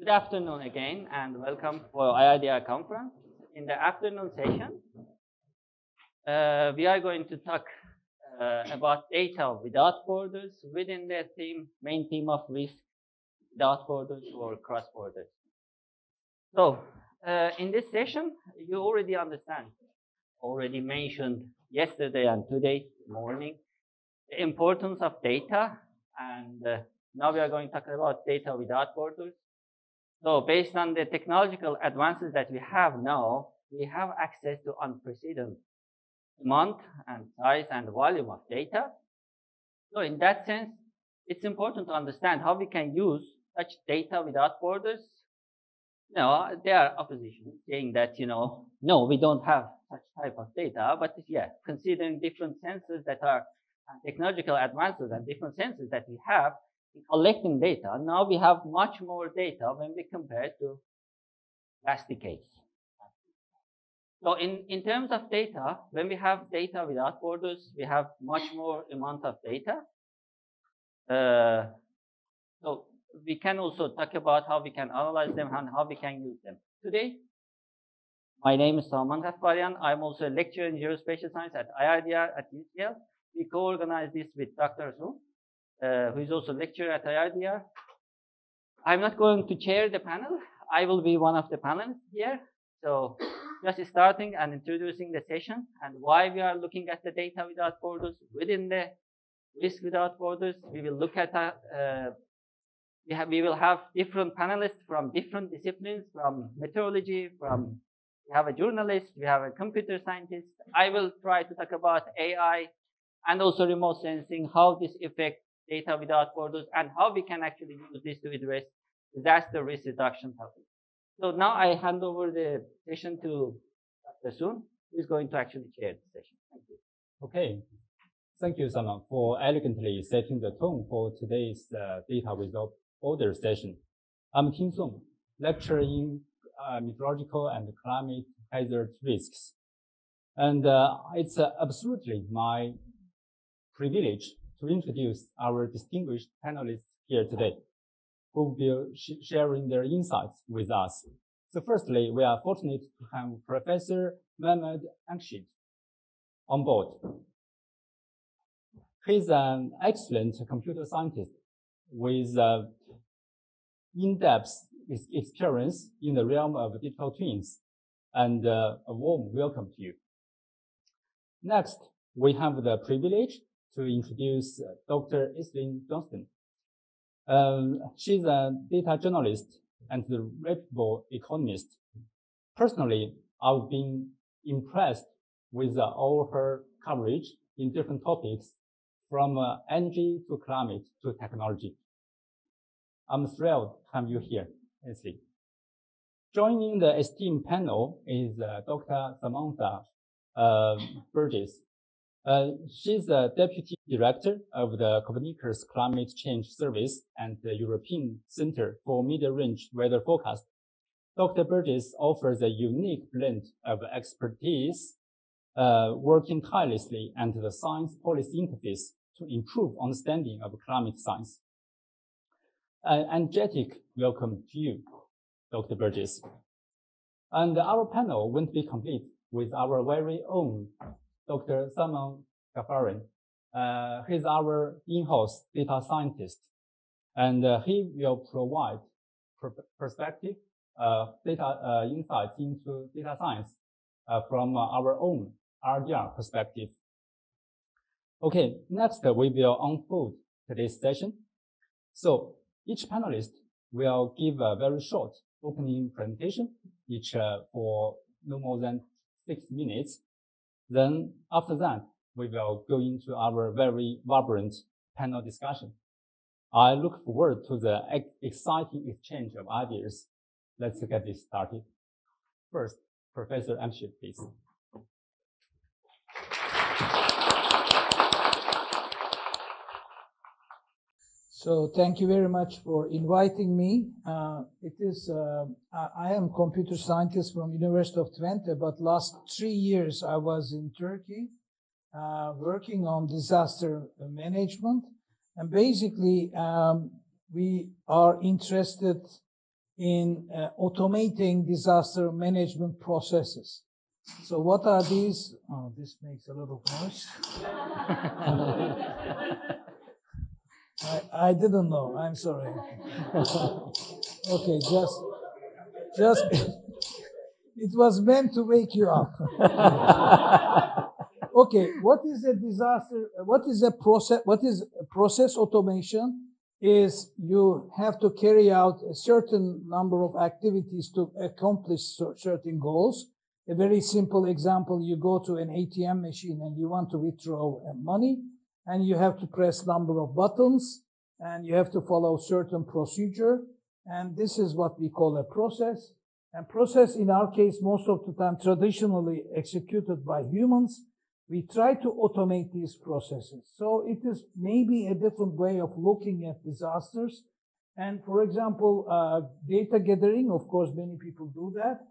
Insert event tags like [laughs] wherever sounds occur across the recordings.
Good afternoon again, and welcome for IRDR conference. In the afternoon session, uh, we are going to talk uh, about data without borders within the theme, main theme of risk without borders or cross borders. So, uh, in this session, you already understand, already mentioned yesterday and today morning, the importance of data. And uh, now we are going to talk about data without borders. So based on the technological advances that we have now, we have access to unprecedented amount and size and volume of data. So in that sense, it's important to understand how we can use such data without borders. Know, there are opposition saying that, you know, no, we don't have such type of data, but yeah, considering different sensors that are uh, technological advances and different sensors that we have, collecting data. Now we have much more data when we compare to last decades. So in, in terms of data, when we have data without borders, we have much more amount of data. Uh, so we can also talk about how we can analyze them and how we can use them. Today, my name is Saman Ghaffarian. I'm also a lecturer in geospatial science at IRDR at UCL. We co-organize this with Dr. Sun uh, who is also a lecturer at IRDR. I'm not going to chair the panel. I will be one of the panelists here. So [coughs] just starting and introducing the session and why we are looking at the data without borders within the risk without borders. We will look at, uh, we, have, we will have different panelists from different disciplines, from meteorology, from, we have a journalist, we have a computer scientist. I will try to talk about AI and also remote sensing, how this affects data without borders, and how we can actually use this to address disaster risk reduction topics. So now I hand over the session to Dr. Sun, who is going to actually chair the session. Thank you. Okay. Thank you, Saman, for elegantly setting the tone for today's uh, data without borders session. I'm Ting Sun, lecturer in uh, meteorological and climate hazard risks. And uh, it's absolutely my privilege to introduce our distinguished panelists here today, who will be sh sharing their insights with us. So firstly, we are fortunate to have Professor Mehmet Aksit on board. He's an excellent computer scientist with uh, in-depth experience in the realm of digital twins and uh, a warm welcome to you. Next, we have the privilege to introduce uh, Dr. Ainslie Johnstone. Um, she's a data journalist and a reputable economist. Personally, I've been impressed with uh, all her coverage in different topics from uh, energy to climate to technology. I'm thrilled to have you here, Ainslie. Joining the esteemed panel is uh, Dr. Samantha uh, Burgess, uh, she's the deputy director of the Copernicus Climate Change Service and the European Center for Mid-Range Weather Forecast. Dr. Burgess offers a unique blend of expertise, uh, working tirelessly and the science policy interface to improve understanding of climate science. An energetic welcome to you, Dr. Burgess. And our panel won't be complete with our very own Dr. Saman Ghaffarian. Uh, he's our in-house data scientist, and uh, he will provide perspective, uh, data uh, insights into data science uh, from uh, our own RDR perspective. Okay, next we will unfold today's session. So each panelist will give a very short opening presentation, each for no more than six minutes, then after that, we will go into our very vibrant panel discussion. I look forward to the exciting exchange of ideas. Let's get this started. First, Professor Aksit, please. So thank you very much for inviting me. Uh, it is uh, I am computer scientist from University of Twente, but last three years I was in Turkey uh, working on disaster management, and basically um, we are interested in uh, automating disaster management processes. So what are these? Oh, this makes a lot of noise. [laughs] I, I didn't know. I'm sorry. [laughs] okay, just, just, it was meant to wake you up. [laughs] okay, what is a disaster? What is a process? What is process automation? Is you have to carry out a certain number of activities to accomplish certain goals. A very simple example, you go to an ATM machine and you want to withdraw money and you have to press number of buttons and you have to follow certain procedure. And this is what we call a process. And process in our case, most of the time traditionally executed by humans. We try to automate these processes. So it is maybe a different way of looking at disasters. And for example, uh, data gathering, of course, many people do that.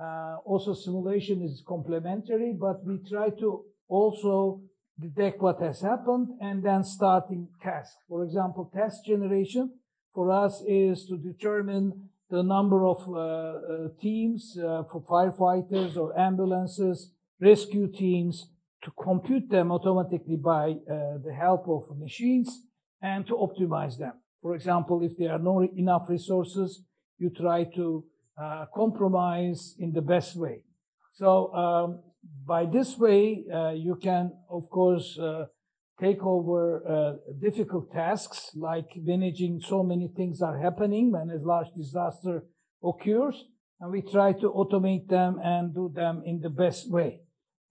Uh, also simulation is complementary, but we try to also detect what has happened and then starting tasks. For example, task generation for us is to determine the number of uh, uh, teams uh, for firefighters or ambulances, rescue teams, to compute them automatically by uh, the help of machines and to optimize them. For example, if there are not enough resources, you try to uh, compromise in the best way. So um, by this way, uh, you can, of course, uh, take over uh, difficult tasks like managing so many things are happening when a large disaster occurs. And we try to automate them and do them in the best way.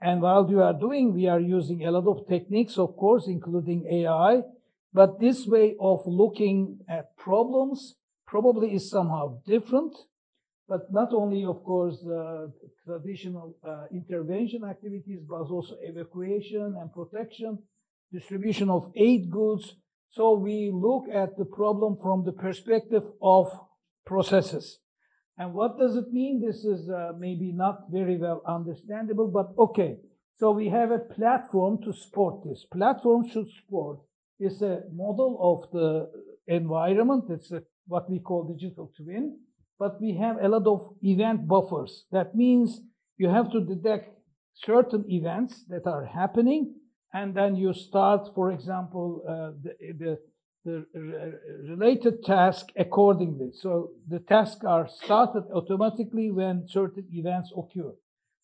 And while we are doing, we are using a lot of techniques, of course, including AI. But this way of looking at problems probably is somehow different but not only, of course, uh, traditional uh, intervention activities, but also evacuation and protection, distribution of aid goods. So we look at the problem from the perspective of processes. And what does it mean? This is uh, maybe not very well understandable, but okay. So we have a platform to support this. Platform should support is a model of the environment. It's a, what we call digital twin but we have a lot of event buffers. That means you have to detect certain events that are happening, and then you start, for example, uh, the, the, the related task accordingly. So the tasks are started automatically when certain events occur.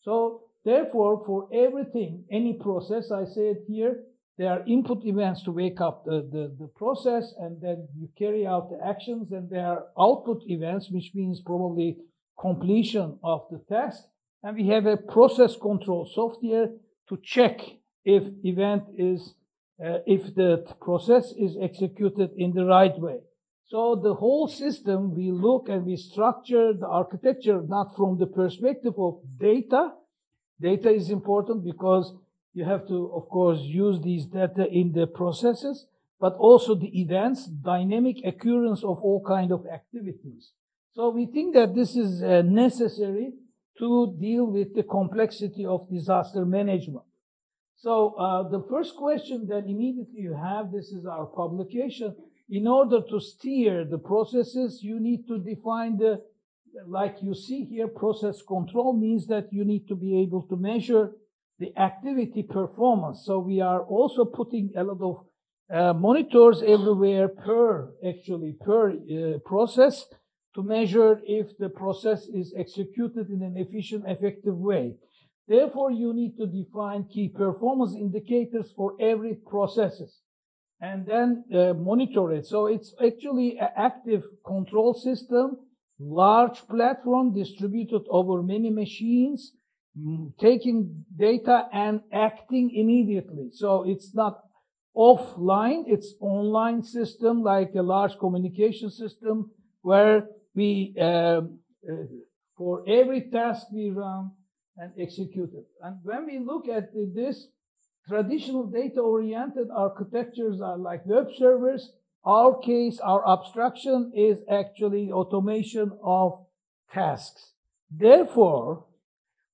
So therefore, for everything, any process, I say it here, there are input events to wake up the, the, the, process, and then you carry out the actions, and there are output events, which means probably completion of the task. And we have a process control software to check if event is, uh, if the process is executed in the right way. So the whole system, we look and we structure the architecture not from the perspective of data. Data is important because you have to, of course, use these data in the processes, but also the events, dynamic occurrence of all kind of activities. So we think that this is uh, necessary to deal with the complexity of disaster management. So uh, the first question that immediately you have, this is our publication. In order to steer the processes, you need to define the, like you see here, process control means that you need to be able to measure the activity performance. So we are also putting a lot of uh, monitors everywhere per actually per uh, process to measure if the process is executed in an efficient, effective way. Therefore, you need to define key performance indicators for every processes and then uh, monitor it. So it's actually an active control system, large platform distributed over many machines taking data and acting immediately. So it's not offline, it's online system like a large communication system where we, uh, uh, for every task we run and execute it. And when we look at this, traditional data-oriented architectures are like web servers. Our case, our abstraction is actually automation of tasks. Therefore,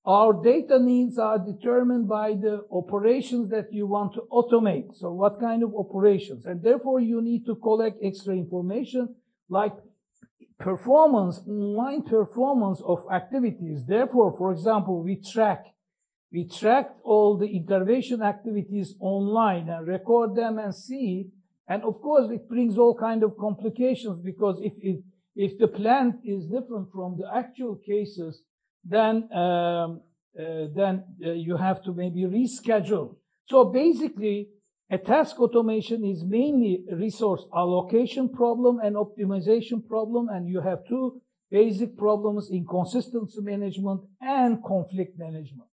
our data needs are determined by the operations that you want to automate. So what kind of operations? And therefore you need to collect extra information like performance, online performance of activities. Therefore, for example, we track, we track all the intervention activities online and record them and see. And of course, it brings all kind of complications because if, if, if the plant is different from the actual cases, then, um, uh, then uh, you have to maybe reschedule. So basically, a task automation is mainly resource allocation problem and optimization problem, and you have two basic problems inconsistency management and conflict management.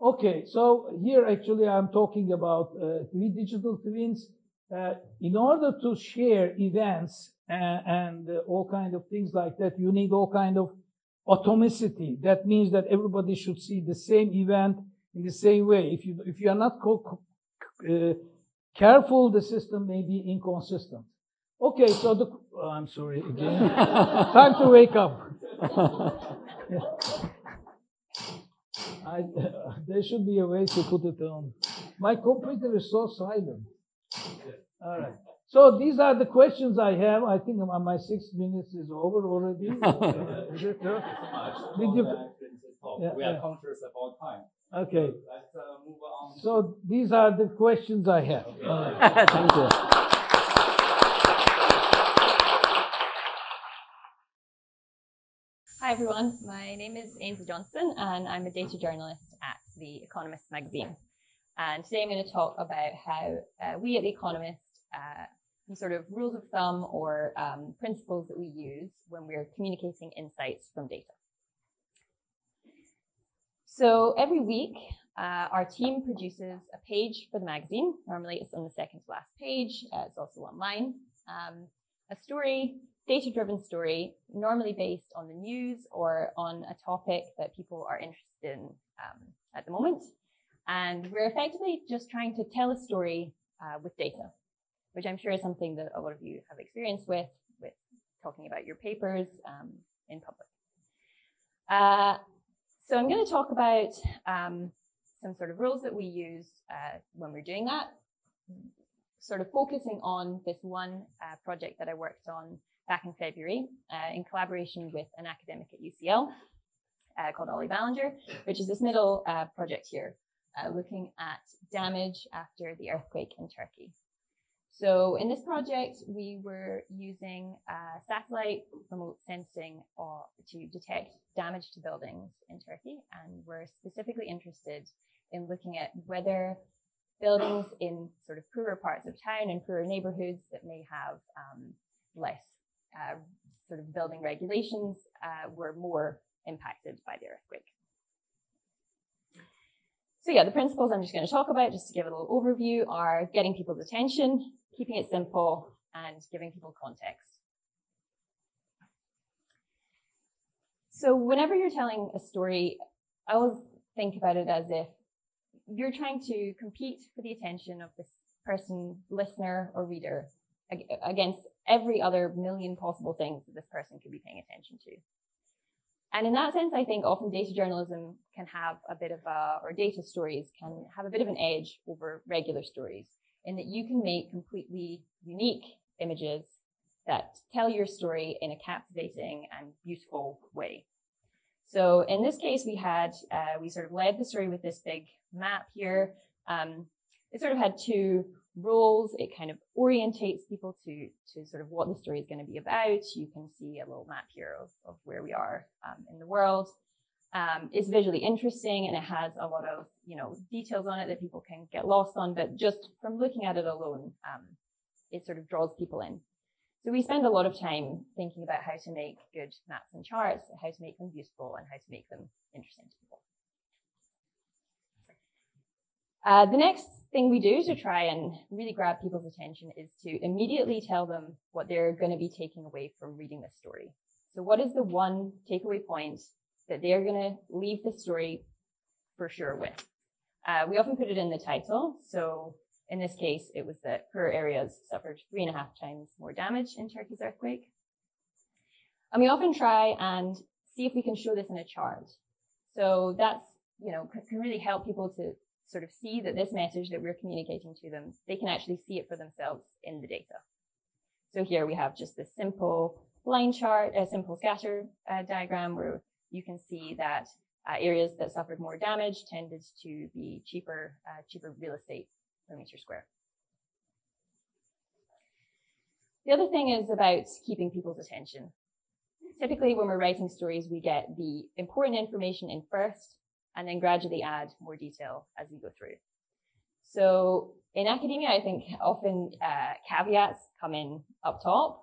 Okay, so here actually I'm talking about uh, three digital twins. Uh, in order to share events and, and uh, all kind of things like that, you need all kind of atomicity. That means that everybody should see the same event in the same way. If you if you are not uh, Careful, the system may be inconsistent. Okay, so the, oh, I'm sorry again. [laughs] Time to wake up. I, uh, [laughs] there should be a way to put it on. My computer is so silent. All right. So these are the questions I have. I think my six minutes is over already. [laughs] is it? Did you? Yeah, we are conscious about time. Okay. Let's uh, move on. So these are the questions I have. Okay. Right. [laughs] Thank you. Hi everyone, my name is Ainslie Johnstone and I'm a data journalist at The Economist magazine. And today I'm going to talk about how uh, we at The Economist, uh, some sort of rules of thumb or um, principles that we use when we're communicating insights from data. So every week, uh, our team produces a page for the magazine. Normally it's on the second to last page. Uh, it's also online. Um, a story, data-driven story, normally based on the news or on a topic that people are interested in um, at the moment. And we're effectively just trying to tell a story uh, with data, which I'm sure is something that a lot of you have experience with, with talking about your papers um, in public. Uh, so I'm going to talk about um, some sort of rules that we use uh, when we're doing that, sort of focusing on this one uh, project that I worked on back in February uh, in collaboration with an academic at UCL uh, called Ollie Ballinger, which is this middle uh, project here, looking at damage after the earthquake in Turkey. So in this project, we were using uh, satellite remote sensing uh, to detect damage to buildings in Turkey. And we're specifically interested in looking at whether buildings in sort of poorer parts of town and poorer neighborhoods that may have um, less uh, sort of building regulations uh, were more impacted by the earthquake. So yeah, the principles I'm just going to talk about, just to give a little overview, are getting people's attention, keeping it simple, and giving people context. So whenever you're telling a story, I always think about it as if you're trying to compete for the attention of this person, listener, or reader against every other million possible things that this person could be paying attention to. And in that sense, I think often data journalism can have a bit of a, or data stories can have a bit of an edge over regular stories in that you can make completely unique images that tell your story in a captivating and beautiful way. So in this case, we had, uh, we sort of led the story with this big map here. Um, it sort of had two roles. It kind of orientates people to, to sort of what the story is going to be about. You can see a little map here of, of where we are um, in the world. Um, it's visually interesting and it has a lot of, you know, details on it that people can get lost on, but just from looking at it alone, um, it sort of draws people in. So we spend a lot of time thinking about how to make good maps and charts, how to make them useful and how to make them interesting to people. Uh, the next thing we do to try and really grab people's attention is to immediately tell them what they're going to be taking away from reading this story. So what is the one takeaway point that they're going to leave the story for sure with. Uh, we often put it in the title. So in this case, it was that poor areas suffered three and a half times more damage in Turkey's earthquake. And we often try and see if we can show this in a chart. So that's, you know, can really help people to sort of see that this message that we're communicating to them, they can actually see it for themselves in the data. So here we have just this simple line chart, a simple scatter uh, diagram where you can see that uh, areas that suffered more damage tended to be cheaper, uh, cheaper real estate per meter square. The other thing is about keeping people's attention. Typically, when we're writing stories, we get the important information in first and then gradually add more detail as we go through. So in academia, I think often uh, caveats come in up top,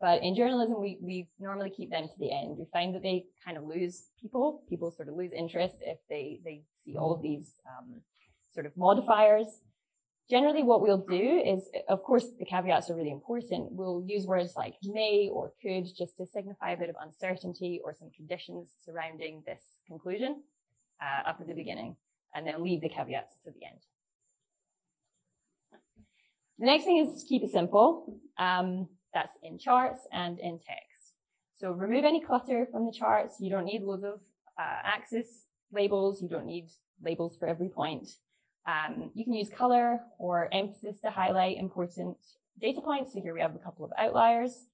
but in journalism, we, we normally keep them to the end. We find that they kind of lose people. People sort of lose interest if they, they see all of these um, sort of modifiers. Generally, what we'll do is, of course, the caveats are really important. We'll use words like may or could just to signify a bit of uncertainty or some conditions surrounding this conclusion uh, up at the beginning, and then leave the caveats to the end. The next thing is keep it simple. Um, that's in charts and in text. So remove any clutter from the charts. You don't need loads of uh, axis labels. You don't need labels for every point. Um, you can use color or emphasis to highlight important data points. So here we have a couple of outliers.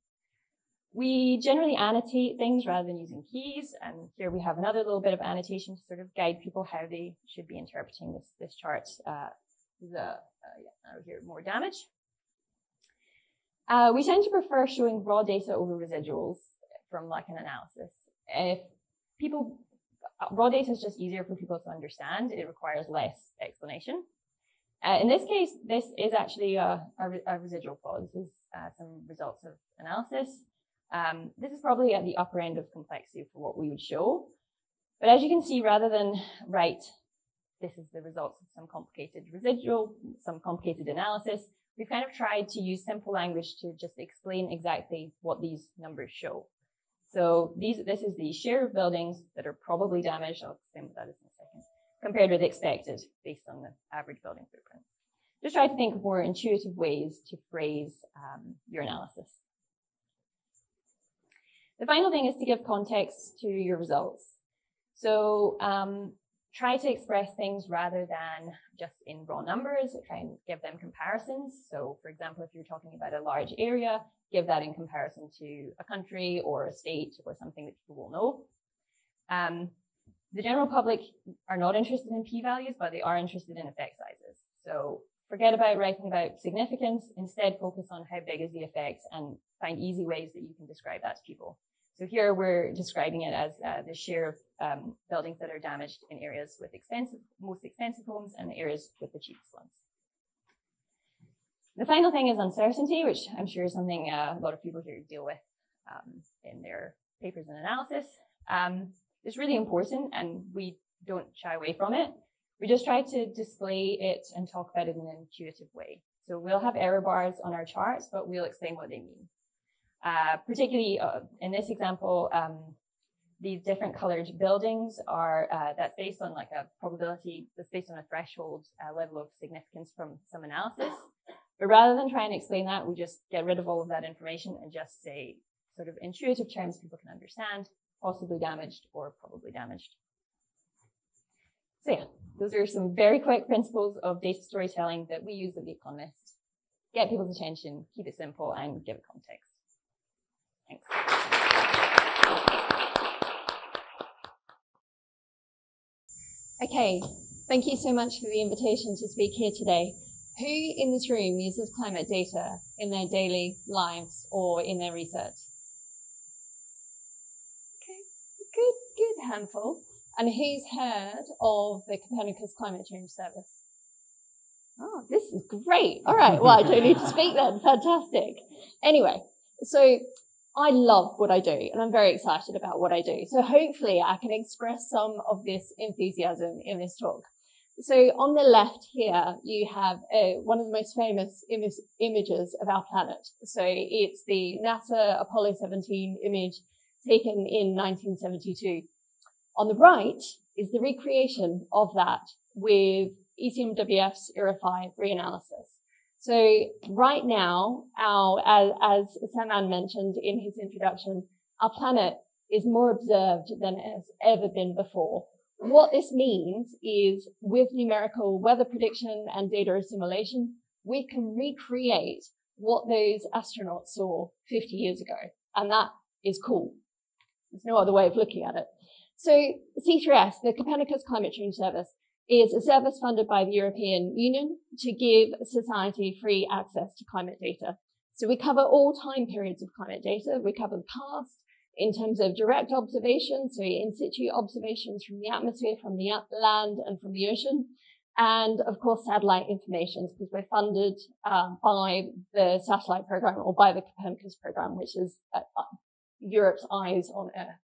We generally annotate things rather than using keys. And here we have another little bit of annotation to sort of guide people how they should be interpreting this, this chart. Uh, the, uh, yeah, here more damage. Uh, we tend to prefer showing raw data over residuals from like an analysis. If people uh, raw data is just easier for people to understand. It requires less explanation. Uh, in this case, this is actually a, a, a residual plot. This is uh, some results of analysis. Um, this is probably at the upper end of complexity for what we would show. But as you can see, rather than write, this is the results of some complicated residual, some complicated analysis, we've kind of tried to use simple language to just explain exactly what these numbers show. So these, this is the share of buildings that are probably damaged. I'll explain what that is in a second, compared with expected based on the average building footprint. Just try to think of more intuitive ways to phrase um, your analysis. The final thing is to give context to your results. So um, try to express things rather than just in raw numbers, try and give them comparisons. So for example, if you're talking about a large area, give that in comparison to a country or a state or something that people will know. Um, the general public are not interested in p-values, but they are interested in effect sizes. So forget about writing about significance. Instead, focus on how big is the effect and find easy ways that you can describe that to people. So here we're describing it as uh, the share of um, buildings that are damaged in areas with expensive, most expensive homes and the areas with the cheapest ones. The final thing is uncertainty, which I'm sure is something uh, a lot of people here deal with um, in their papers and analysis. Um, it's really important and we don't shy away from it. We just try to display it and talk about it in an intuitive way. So we'll have error bars on our charts, but we'll explain what they mean. Uh, particularly uh, in this example, um, these different colored buildings are, uh, that's based on like a probability, that's based on a threshold uh, level of significance from some analysis. But rather than try and explain that, we just get rid of all of that information and just say sort of intuitive terms people can understand, possibly damaged or probably damaged. So yeah, those are some very quick principles of data storytelling that we use at The Economist. Get people's attention, keep it simple, and give it context. Thanks. Okay, thank you so much for the invitation to speak here today. Who in this room uses climate data in their daily lives or in their research? Okay, good, good handful. And who's heard of the Copernicus Climate Change Service? Oh, this is great. All right. Well, I don't need to speak then. Fantastic. Anyway, so I love what I do and I'm very excited about what I do. So hopefully I can express some of this enthusiasm in this talk. So on the left here, you have uh, one of the most famous Im- images of our planet. So it's the NASA Apollo 17 image taken in 1972. On the right is the recreation of that with ECMWF's ERA 5 reanalysis. So right now, our, as, as Saman mentioned in his introduction, our planet is more observed than it has ever been before. What this means is with numerical weather prediction and data assimilation, we can recreate what those astronauts saw 50 years ago. And that is cool. There's no other way of looking at it. So C3S, the Copernicus Climate Change Service, is a service funded by the European Union to give society free access to climate data. So we cover all time periods of climate data. We cover the past in terms of direct observations, so in situ observations from the atmosphere, from the land, and from the ocean. And of course, satellite information, because we're funded um, by the satellite program or by the Copernicus program, which is uh, Europe's eyes on Earth.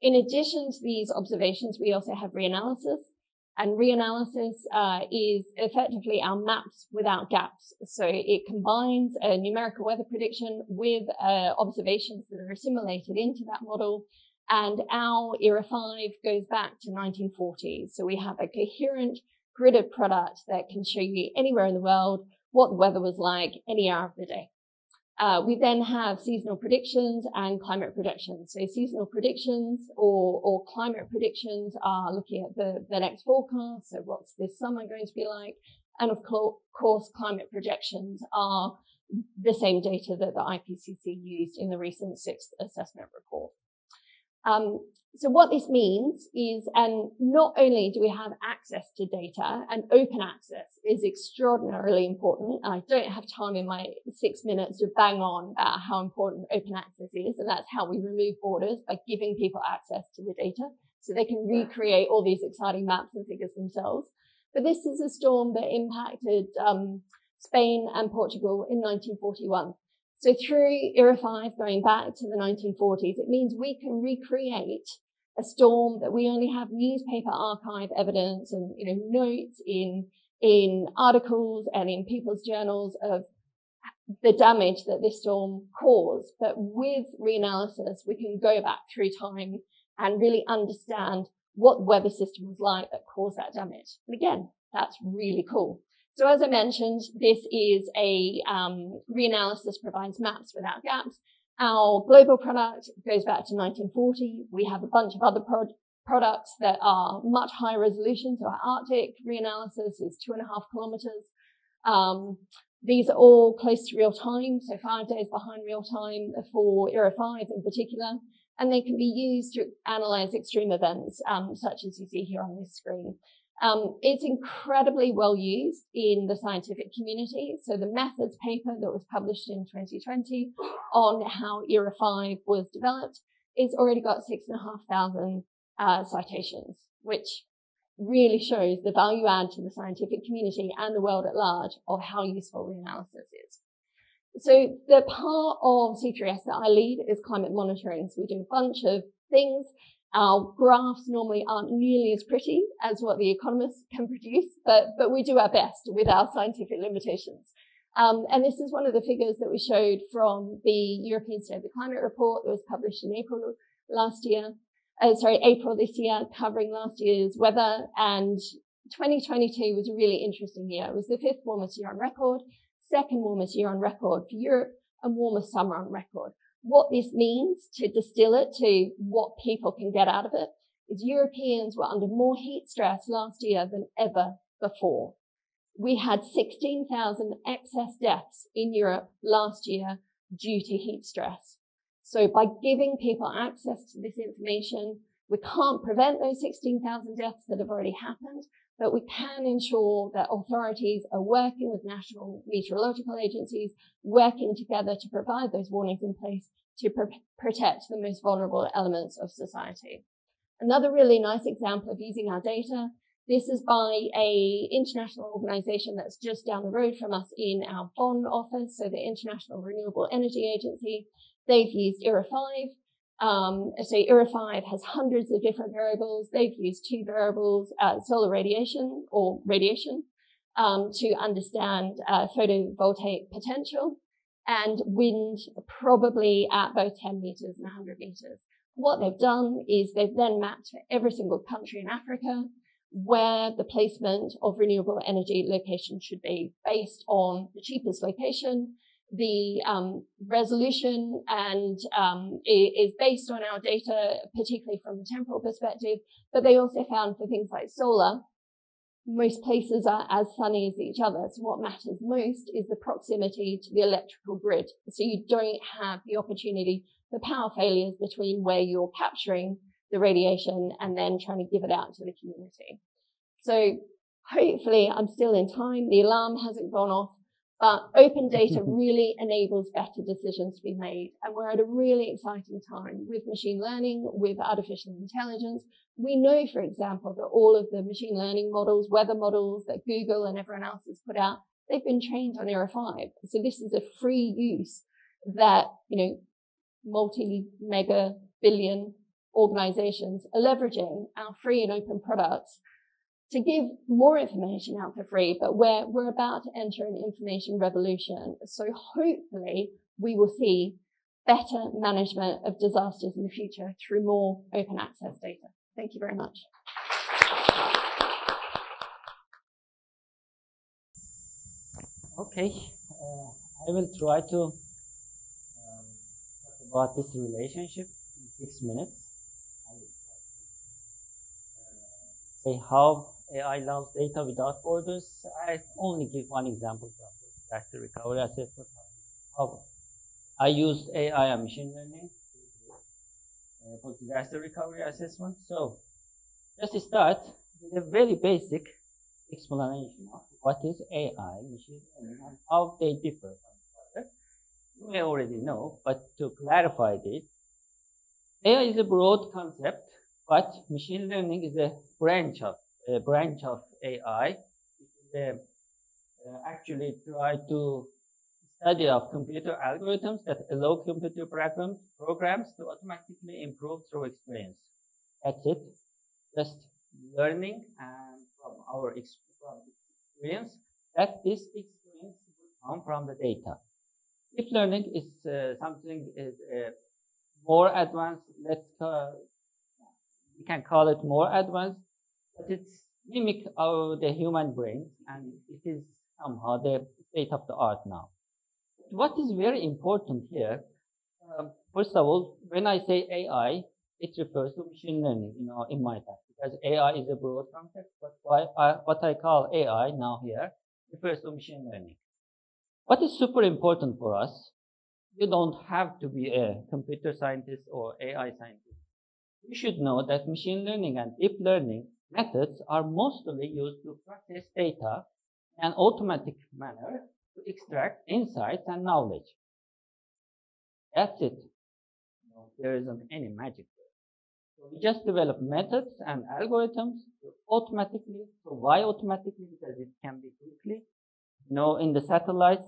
In addition to these observations, we also have reanalysis. And reanalysis uh, is effectively our maps without gaps. So it combines a numerical weather prediction with uh, observations that are assimilated into that model. And our ERA 5 goes back to 1940. So we have a coherent gridded product that can show you anywhere in the world what the weather was like any hour of the day. Uh, we then have seasonal predictions and climate predictions. So seasonal predictions or, or climate predictions are looking at the, the next forecast. So what's this summer going to be like? And of course, climate projections are the same data that the IPCC used in the recent sixth assessment report. Um, so what this means is, and not only do we have access to data, and open access is extraordinarily important. I don't have time in my six minutes to bang on about how important open access is, and that's how we remove borders by giving people access to the data so they can recreate all these exciting maps and figures themselves. But this is a storm that impacted um, Spain and Portugal in 1941. So through ERA 5 going back to the 1940s, it means we can recreate a storm that we only have newspaper archive evidence and, you know, notes in, in articles and in people's journals of the damage that this storm caused. But with reanalysis, we can go back through time and really understand what the weather system was like that caused that damage. And again, that's really cool. So as I mentioned, this is a um, reanalysis provides maps without gaps. Our global product goes back to 1940. We have a bunch of other pro- products that are much higher resolution. So our Arctic reanalysis is two and a half kilometers. Um, these are all close to real time, so five days behind real time for ERA 5 in particular. And they can be used to analyze extreme events, um, such as you see here on this screen. Um, it's incredibly well used in the scientific community. So the methods paper that was published in 2020 on how ERA 5 was developed is already got six and a half thousand uh, citations, which really shows the value add to the scientific community and the world at large of how useful reanalysis is. So the part of C3S that I lead is climate monitoring. So we do a bunch of things our graphs normally aren't nearly as pretty as what the economists can produce, but, but we do our best with our scientific limitations. Um, and this is one of the figures that we showed from the European State of the Climate report that was published in April last year. Uh, sorry, April this year, covering last year's weather. And 2022 was a really interesting year. It was the fifth warmest year on record, second warmest year on record for Europe, and warmest summer on record. What this means to distill it to what people can get out of it is Europeans were under more heat stress last year than ever before. We had 16,000 excess deaths in Europe last year due to heat stress. So by giving people access to this information, we can't prevent those 16,000 deaths that have already happened, but we can ensure that authorities are working with national meteorological agencies, working together to provide those warnings in place to pr protect the most vulnerable elements of society. Another really nice example of using our data, this is by a international organization that's just down the road from us in our Bonn office, so the International Renewable Energy Agency. They've used ERA 5 um, so ERA 5 has hundreds of different variables. They've used two variables, uh, solar radiation or radiation, um, to understand uh, photovoltaic potential and wind probably at both 10 meters and 100 meters. What they've done is they've then mapped for every single country in Africa where the placement of renewable energy location should be based on the cheapest location the um, resolution and um, is based on our data, particularly from a temporal perspective. But they also found for things like solar, most places are as sunny as each other. So what matters most is the proximity to the electrical grid. So you don't have the opportunity for power failures between where you're capturing the radiation and then trying to give it out to the community. So hopefully I'm still in time. The alarm hasn't gone off, but open data [laughs] really enables better decisions to be made. And we're at a really exciting time with machine learning, with artificial intelligence. We know, for example, that all of the machine learning models, weather models that Google and everyone else has put out, they've been trained on ERA 5. So this is a free use that, you know, multi mega billion organizations are leveraging our free and open products to give more information out for free, but we're, we're about to enter an information revolution. So hopefully we will see better management of disasters in the future through more open access data. Thank you very much. Okay, uh, I will try to um, talk about this relationship in six minutes. say how AI loves data without borders. I only give one example from disaster recovery assessment. I used AI and machine learning uh, for disaster recovery assessment. So just to start with a very basic explanation of what is AI, machine learning, and how they differ. You may already know, but to clarify this, AI is a broad concept but machine learning is a branch of a branch of AI. It uh, actually try to study of computer algorithms that allow computer programs, programs to automatically improve through experience. That's it. Just learning and from our experience that this experience will come from the data. Deep learning is uh, something is uh, more advanced. Let's uh, we can call it more advanced, but it's mimic of the human brain, and it is somehow the state of the art now. What is very important here, um, first of all, when I say AI, it refers to machine learning, you know, in my text, because AI is a broad concept, but I, what I call AI now here refers to machine learning. What is super important for us, you don't have to be a computer scientist or AI scientist you should know that machine learning and deep learning methods are mostly used to process data in an automatic manner to extract insights and knowledge. That's it. No, there isn't any magic there. So we just develop methods and algorithms to automatically. So why automatically? Because it can be quickly. You know, in the satellites,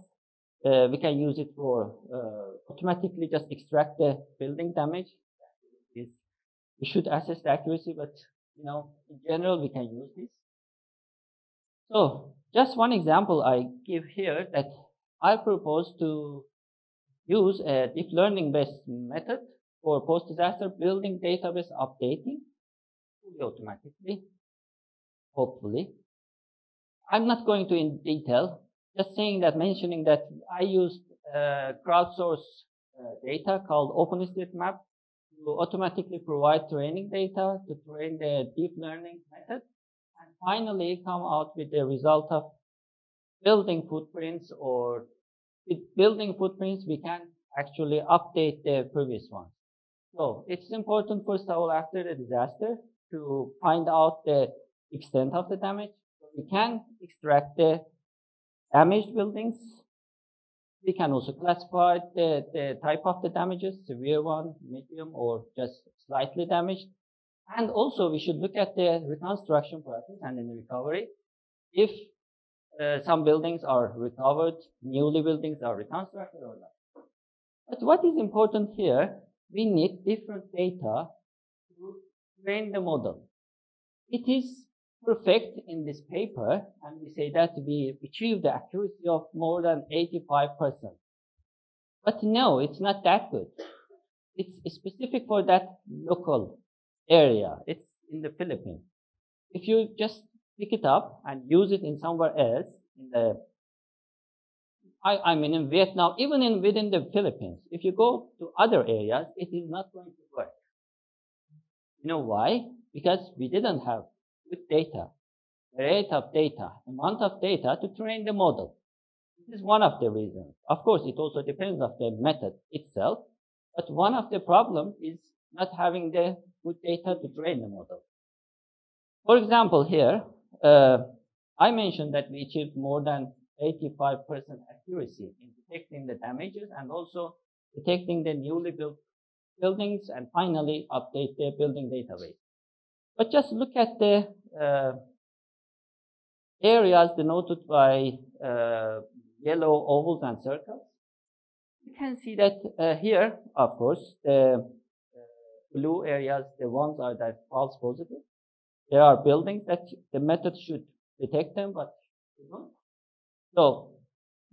uh, we can use it for uh, automatically just extract the building damage. We should assess the accuracy, but you know, in general, we can use this. So just one example I give here that I propose to use a deep learning based method for post-disaster building database updating fully automatically, hopefully. I'm not going to in detail, just saying that, mentioning that I used uh, crowdsourced uh, data called OpenStreetMap to automatically provide training data to train the deep learning method and finally come out with the result of building footprints or with building footprints we can actually update the previous ones. So it's important first of all after the disaster to find out the extent of the damage. We can extract the damaged buildings we can also classify the, the type of the damages, severe one, medium, or just slightly damaged. And also we should look at the reconstruction process and in the recovery. If uh, some buildings are recovered, newly buildings are reconstructed or not. But what is important here, we need different data to train the model. It is perfect in this paper, and we say that we achieve the accuracy of more than 85%. But no, it's not that good. It's specific for that local area. It's in the Philippines. If you just pick it up and use it in somewhere else, in the, I, I mean in Vietnam, even in within the Philippines, if you go to other areas, it is not going to work. You know why? Because we didn't have with data, rate of data, amount of data to train the model. This is one of the reasons. Of course, it also depends on the method itself, But one of the problems is not having the good data to train the model. For example, here, uh, I mentioned that we achieved more than 85% accuracy in detecting the damages and also detecting the newly built buildings and finally update the building database. But just look at the areas denoted by uh, yellow ovals and circles. You can see that uh, here, of course, the uh, blue areas, the ones are that false positive. There are buildings that the method should detect them, but you know. So,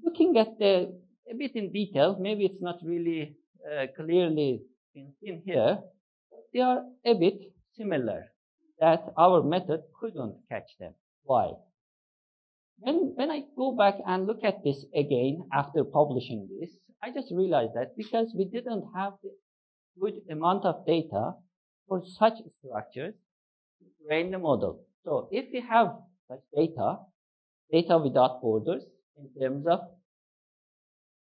looking at the a bit in detail, maybe it's not really uh, clearly seen here. They are a bit similar. That our method couldn't catch them. Why? When, when I go back and look at this again after publishing this, I just realized that because we didn't have the good amount of data for such structures to train the model. So if we have such data, data without borders in terms of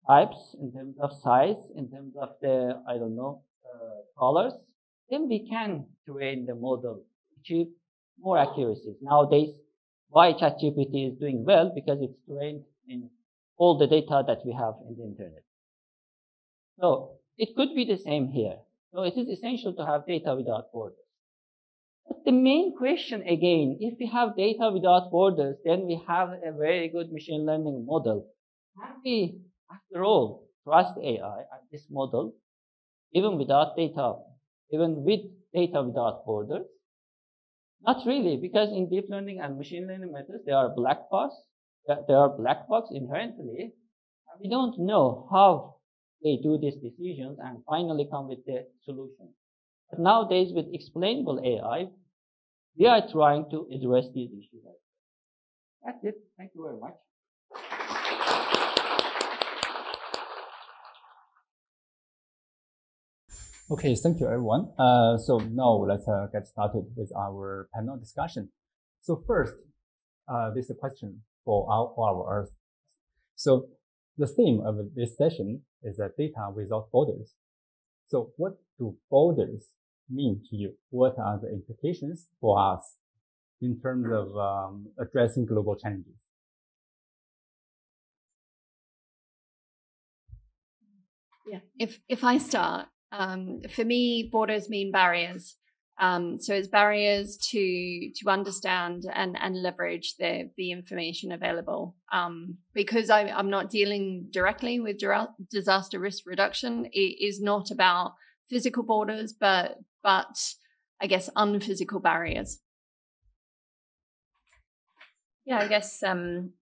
types, in terms of size, in terms of the, I don't know, uh, colors, then we can train the model, achieve more accuracies. Nowadays, why ChatGPT is doing well? Because it's trained in all the data that we have in the internet. So it could be the same here. So it is essential to have data without borders. But the main question again, if we have data without borders, then we have a very good machine learning model. Can we, after all, trust AI and this model, even without data, even with data without borders? Not really, because in deep learning and machine learning methods, there are black box. There are black box inherently. We don't know how they do these decisions and finally come with the solution. But nowadays, with explainable AI, we are trying to address these issues. That's it. Thank you very much. Okay, thank you everyone. Uh, so now let's uh, get started with our panel discussion. So first, uh, this question for our, for our So the theme of this session is that data without borders. So what do borders mean to you? What are the implications for us in terms of um, addressing global challenges? Yeah, if if I start, um, for me, borders mean barriers. Um, so it's barriers to to understand and and leverage the the information available. Um, because I, I'm not dealing directly with disaster risk reduction. It is not about physical borders, but but I guess unphysical barriers. Yeah, I guess. Um,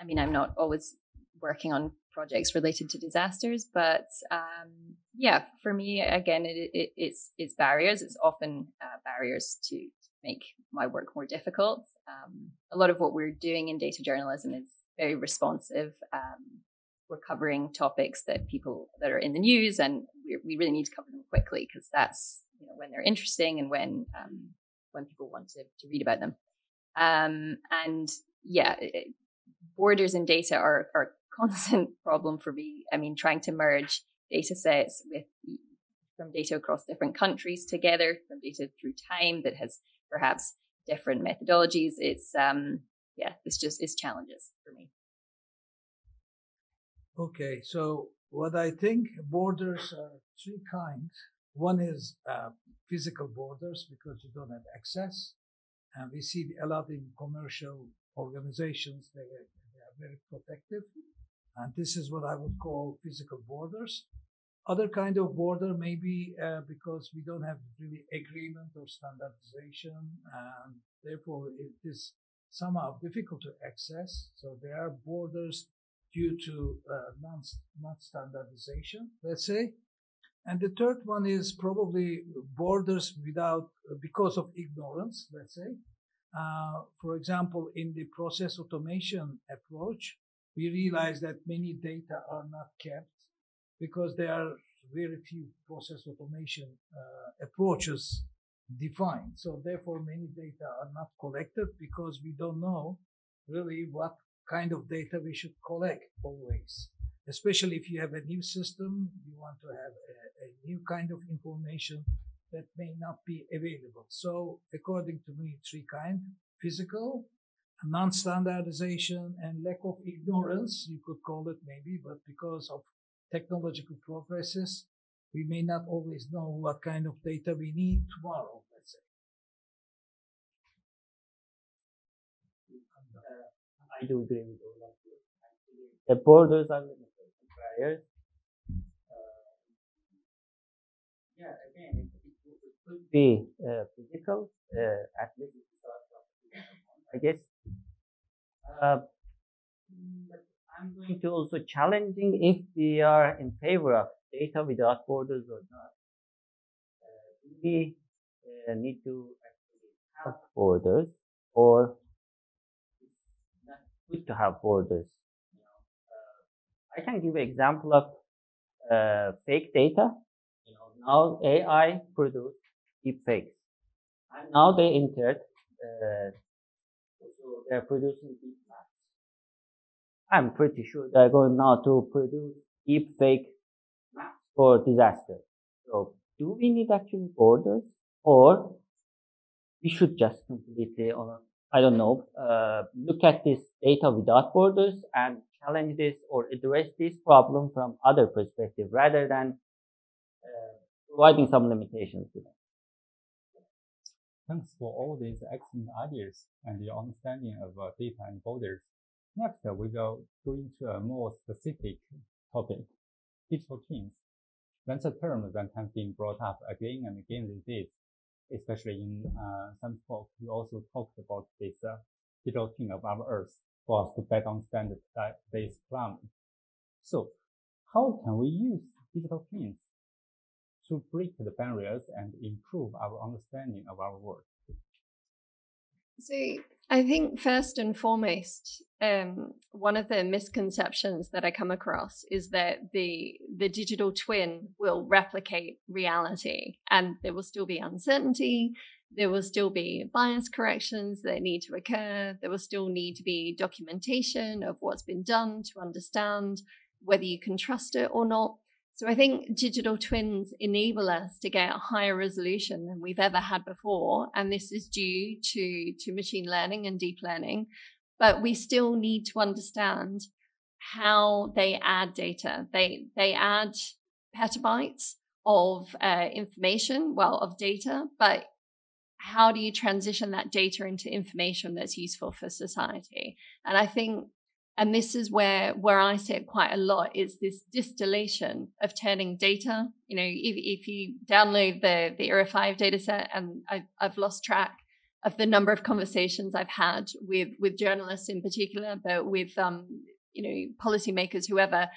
I mean, I'm not always working on projects related to disasters. But um, yeah, for me, again, it, it, it's it's barriers. It's often uh, barriers to make my work more difficult. Um, a lot of what we're doing in data journalism is very responsive. Um, we're covering topics that people that are in the news, and we, we really need to cover them quickly because that's you know when they're interesting and when um, when people want to, to read about them. Um, and yeah, it, borders in data are, are constant [laughs] problem for me. I mean, trying to merge data sets with from data across different countries together, from data through time that has perhaps different methodologies. It's um yeah, it's just it's challenges for me. Okay, so what I think borders are three kinds. One is uh, physical borders because you don't have access, and we see a lot in commercial organizations. They, they are very protective and this is what I would call physical borders. Other kind of border maybe uh, because we don't have really agreement or standardization, and therefore it is somehow difficult to access. So there are borders due to uh, non non standardization, let's say. And the third one is probably borders without because of ignorance, let's say. Uh, for example, in the process automation approach, we realize that many data are not kept because there are very few process automation uh, approaches defined. So therefore, many data are not collected because we don't know really what kind of data we should collect always. especially if you have a new system, you want to have a, a new kind of information that may not be available. So according to me, three kind, physical, non-standardization and lack of ignorance, you could call it maybe, but because of technological progresses, we may not always know what kind of data we need tomorrow, let's say. I do agree with all of you. The borders are limited, barriers. Uh, yeah, again, it, it, it could be uh, physical, uh, at least I guess. Uh, I'm going to also challenging if we are in favor of data without borders or not. Uh, we uh, need to actually have borders or it's not good to have borders. You know, uh, I can give an example of uh, fake data. You know, now AI produce deep fakes. And now they entered, producing deep maps. I'm pretty sure they're going now to produce deep fake maps for disaster. So do we need actually borders or we should just completely, or I don't know, uh, look at this data without borders and challenge this or address this problem from other perspective rather than uh, providing some limitations to them. Thanks for all these excellent ideas and your understanding of uh, data and borders. Next, uh, we will go into a more specific topic, digital twins. That's a term that has been brought up again and again these days, especially in uh, some talk. We also talked about this uh, digital twin of our Earth for us to better understand today's climate. So, how can we use digital twins to break the barriers and improve our understanding of our world? So I think first and foremost, um, one of the misconceptions that I come across is that the the digital twin will replicate reality, and there will still be uncertainty. There will still be bias corrections that need to occur. There will still need to be documentation of what's been done to understand whether you can trust it or not. So I think digital twins enable us to get a higher resolution than we've ever had before. And this is due to, to machine learning and deep learning. But we still need to understand how they add data. They, they add petabytes of uh, information, well, of data, but how do you transition that data into information that's useful for society? And I think and this is where where I see it quite a lot is this distillation of turning data. You know, if, if you download the the ERA five data set, and I, I've lost track of the number of conversations I've had with with journalists in particular, but with um, you know policymakers, whoever,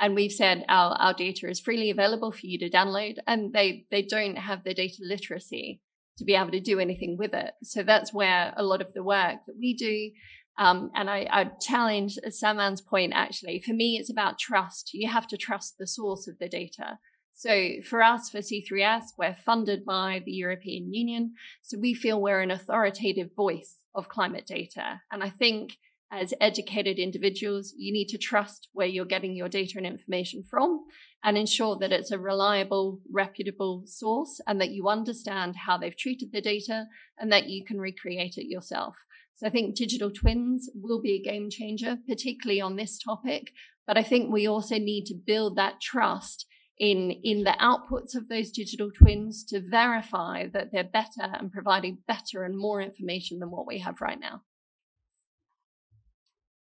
and we've said our our data is freely available for you to download, and they they don't have the data literacy to be able to do anything with it. So that's where a lot of the work that we do um, and I, I challenge Saman's point actually. For me, it's about trust. You have to trust the source of the data. So for us, for C3S, we're funded by the European Union. So we feel we're an authoritative voice of climate data. And I think as educated individuals, you need to trust where you're getting your data and information from and ensure that it's a reliable, reputable source and that you understand how they've treated the data and that you can recreate it yourself. So I think digital twins will be a game changer, particularly on this topic. But I think we also need to build that trust in, in the outputs of those digital twins to verify that they're better and providing better and more information than what we have right now.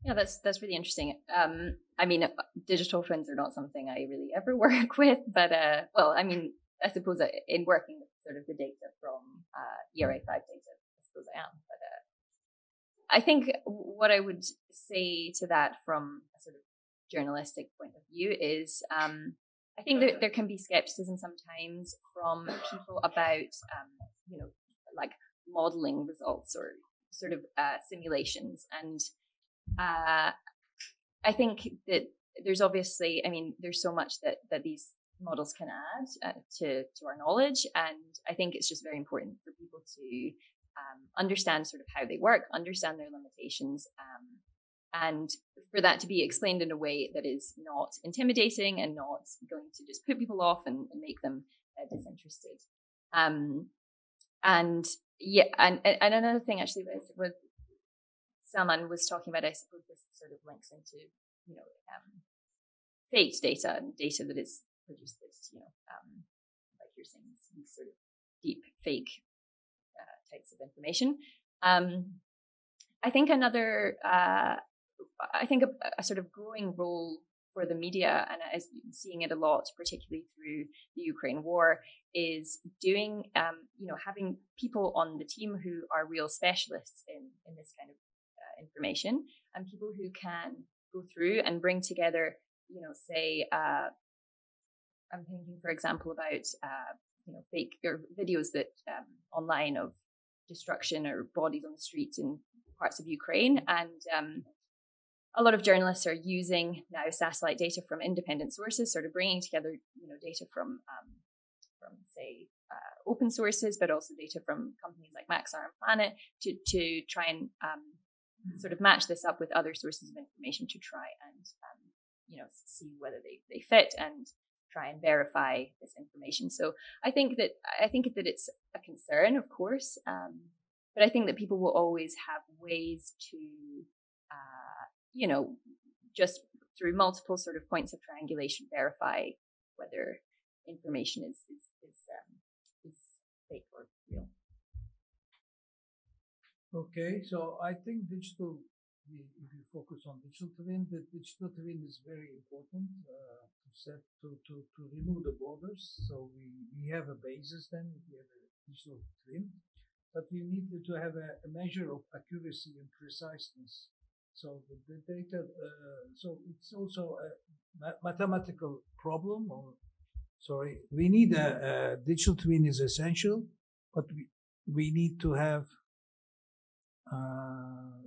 Yeah, that's that's really interesting. Um, I mean, digital twins are not something I really ever [laughs] work with, but uh, well, I mean, I suppose in working with sort of the data from uh, ERA five data, I suppose I am. But uh, I think what I would say to that from a sort of journalistic point of view is um, I think that there can be skepticism sometimes from people about, um, you know, like modeling results or sort of uh, simulations. And uh, I think that there's obviously, I mean, there's so much that, that these models can add uh, to, to our knowledge. And I think it's just very important for people to um, understand sort of how they work, understand their limitations, um, and for that to be explained in a way that is not intimidating and not going to just put people off and, and make them uh, disinterested. Um, and yeah, and, and another thing actually was, was Saman was talking about, I suppose this sort of links into, you know, um, data and data that is produced this, you know, um, like you're saying, these sort of deep fake types of information. Um, I think another, uh, I think a, a, sort of growing role for the media, and as seeing it a lot, particularly through the Ukraine war, is doing, um, you know, having people on the team who are real specialists in in this kind of uh, information, and people who can go through and bring together, you know, say, uh, I'm thinking, for example, about uh, you know fake or videos that um, online of destruction or bodies on the streets in parts of Ukraine, and um, a lot of journalists are using now satellite data from independent sources, sort of bringing together you know data from um, from say uh, open sources, but also data from companies like Maxar and Planet to to try and um, sort of match this up with other sources of information to try and um, you know see whether they they fit and try and verify this information. So I think that I think that it's a concern, of course, um, but I think that people will always have ways to, uh, you know, just through multiple sort of points of triangulation, verify whether information is is is, um, is fake or real. Okay, so I think digital if you focus on digital twin, the digital twin is very important uh, set to, to, to remove the borders. So we, we have a basis then we have a digital twin, but we need to have a, a measure of accuracy and preciseness. So the, the data, uh, so it's also a ma- mathematical problem or sorry, we need a, a digital twin is essential, but we, we need to have uh,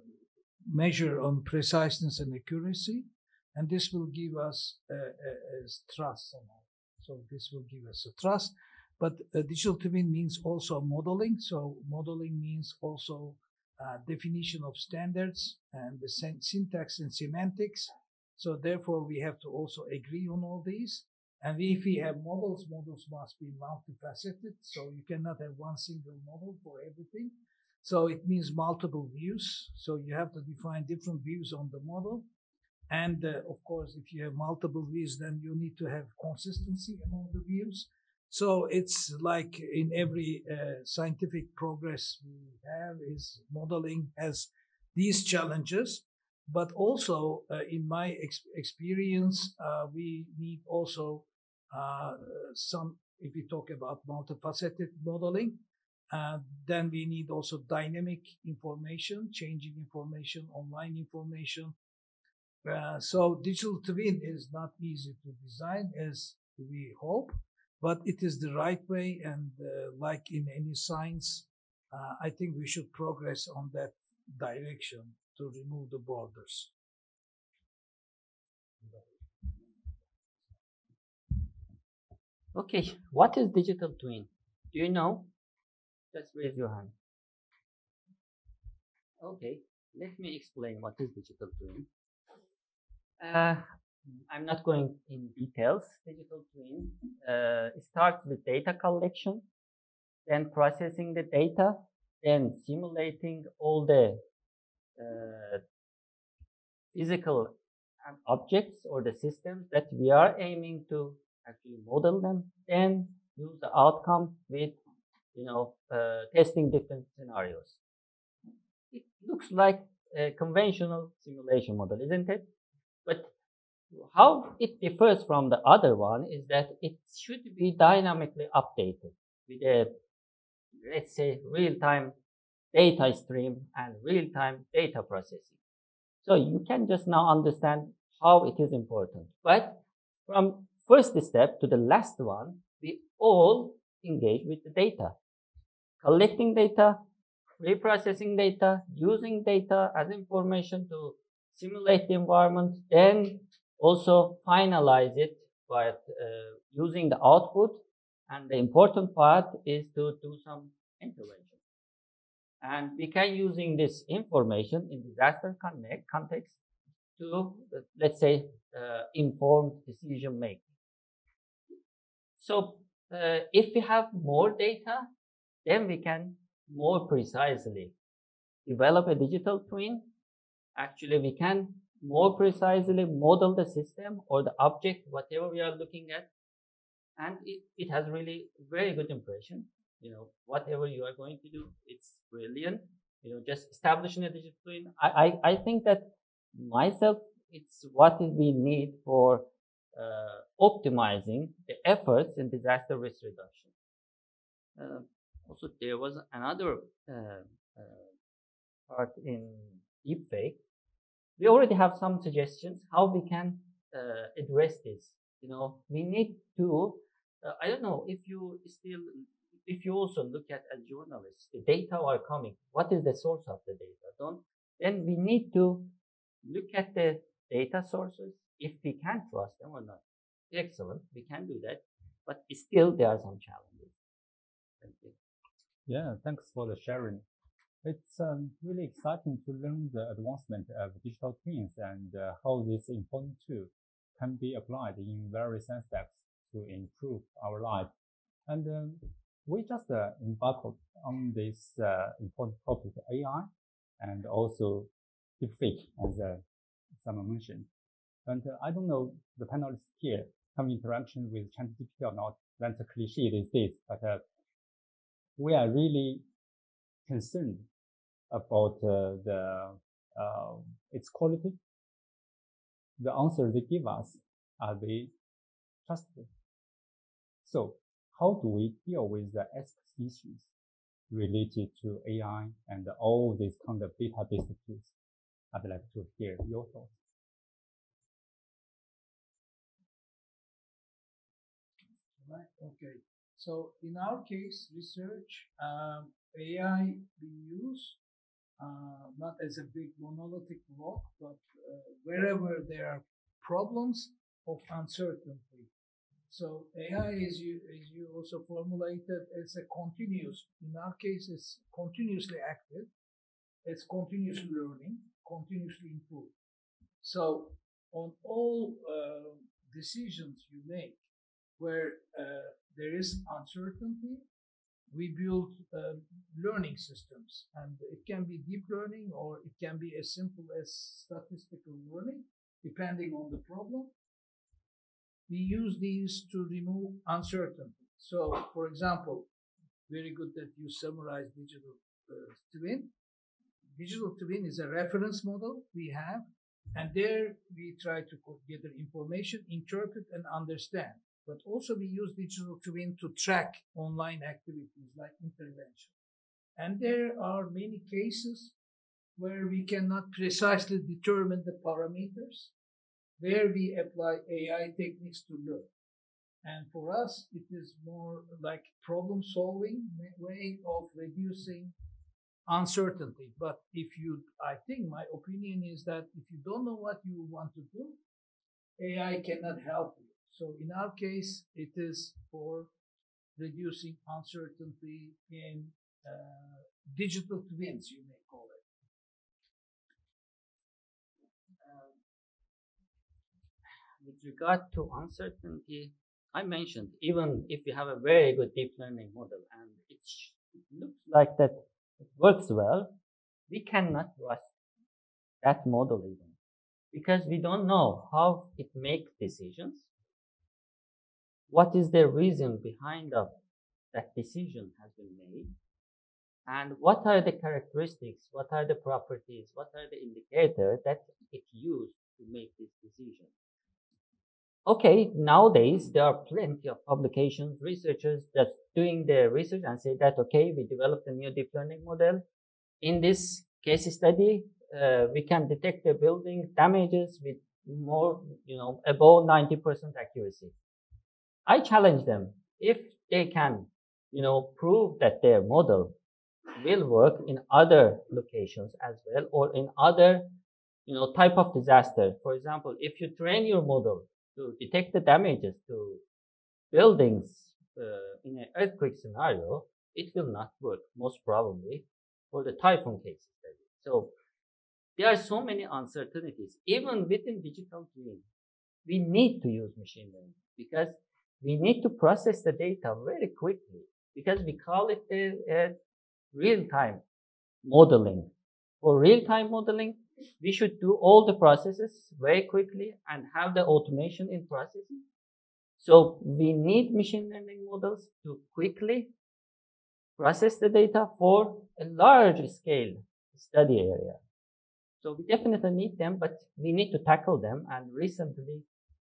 measure on preciseness and accuracy, and this will give us a trust somehow. So this will give us a trust. But uh, digital twin means also modeling. So modeling means also uh, definition of standards and the syntax and semantics. So therefore, we have to also agree on all these. And if we have models, models must be multifaceted. So you cannot have one single model for everything. So it means multiple views. So you have to define different views on the model. And uh, of course, if you have multiple views, then you need to have consistency among the views. So it's like in every uh, scientific progress we have is modeling has these challenges. But also uh, in my ex- experience, uh, we need also uh, some, if we talk about multifaceted modeling, uh, then we need also dynamic information, changing information, online information. Uh, so digital twin is not easy to design as we hope, but it is the right way. And uh, like in any science, uh, I think we should progress on that direction to remove the borders. Okay, what is digital twin? Do you know? Just raise your hand. Okay, let me explain what is digital twin. Uh, I'm not going in details. Digital twin uh, starts with data collection, then processing the data, then simulating all the uh, physical objects or the systems that we are aiming to actually model them, then use the outcome with you know, uh, testing different scenarios. It looks like a conventional simulation model, isn't it? But how it differs from the other one is that it should be dynamically updated with a, let's say, real-time data stream and real-time data processing. So you can just now understand how it is important. But from first step to the last one, we all engage with the data collecting data, reprocessing data, using data as information to simulate the environment, then also finalize it by uh, using the output. And the important part is to do some intervention. And we can using this information in disaster connect context to, uh, let's say, uh, informed decision making. So uh, if we have more data, then we can more precisely develop a digital twin. Actually, we can more precisely model the system or the object, whatever we are looking at. And it, it has really very good impression. You know, whatever you are going to do, it's brilliant. You know, just establishing a digital twin. I, I, I think that myself, it's what we need for uh, optimizing the efforts in disaster risk reduction. Uh, also, there was another uh, uh part in deepfake. We already have some suggestions how we can uh, address this. You know, we need to. Uh, I don't know if you still, if you also look at as journalists, the data are coming. What is the source of the data? Don't. Then we need to look at the data sources if we can trust them or not. Excellent, we can do that, but still there are some challenges. Thank you. Yeah, thanks for the sharing. It's um, really exciting to learn the advancement of digital twins and uh, how this important tool can be applied in various aspects to improve our life. And um, we just uh, embarked on this uh, important topic, AI, and also deepfake, as uh, someone mentioned. And uh, I don't know the panelists here have interaction with ChatGPT or not. That's a cliche these days, but uh, we are really concerned about uh, the uh, its quality. The answers they give us are they trustworthy? So how do we deal with the ethics issues related to AI and all these kind of database tools? I'd like to hear your thoughts. Right. Okay. So in our case, research, um, AI we use uh, not as a big monolithic block, but uh, wherever there are problems of uncertainty. So AI, as you as you also formulated, is a continuous. In our case, it's continuously active. It's continuously learning, continuously improve. So on all uh, decisions you make, where uh, there is uncertainty, we build uh, learning systems, and it can be deep learning or it can be as simple as statistical learning, depending on the problem. We use these to remove uncertainty. So, for example, very good that you summarize digital uh, twin. Digital twin is a reference model we have, and there we try to gather information, interpret, and understand but also we use digital twin to track online activities like intervention. And there are many cases where we cannot precisely determine the parameters, where we apply AI techniques to learn. And for us, it is more like problem solving way of reducing uncertainty. But if you, I think my opinion is that if you don't know what you want to do, AI cannot help you. So in our case, it is for reducing uncertainty in uh, digital twins, you may call it. Um, with regard to uncertainty, I mentioned even if you have a very good deep learning model and it looks like that it works well, we cannot trust that model even because we don't know how it makes decisions what is the reason behind of that decision has been made? And what are the characteristics what are the properties what are the indicators that it used to make this decision? Okay nowadays there are plenty of publications researchers that's doing their research and say that okay we developed a new deep learning model. In this case study uh, we can detect the building damages with more you know above 90% accuracy I challenge them if they can, you know, prove that their model will work in other locations as well or in other, you know, type of disaster. For example, if you train your model to detect the damages to buildings uh, in an earthquake scenario, it will not work most probably for the typhoon case study. So there are so many uncertainties. Even within digital twin, we need to use machine learning because we need to process the data very quickly because we call it a, real-time modeling. For real-time modeling, we should do all the processes very quickly and have the automation in processing. So we need machine learning models to quickly process the data for a large scale study area. So we definitely need them, but we need to tackle them. And recently,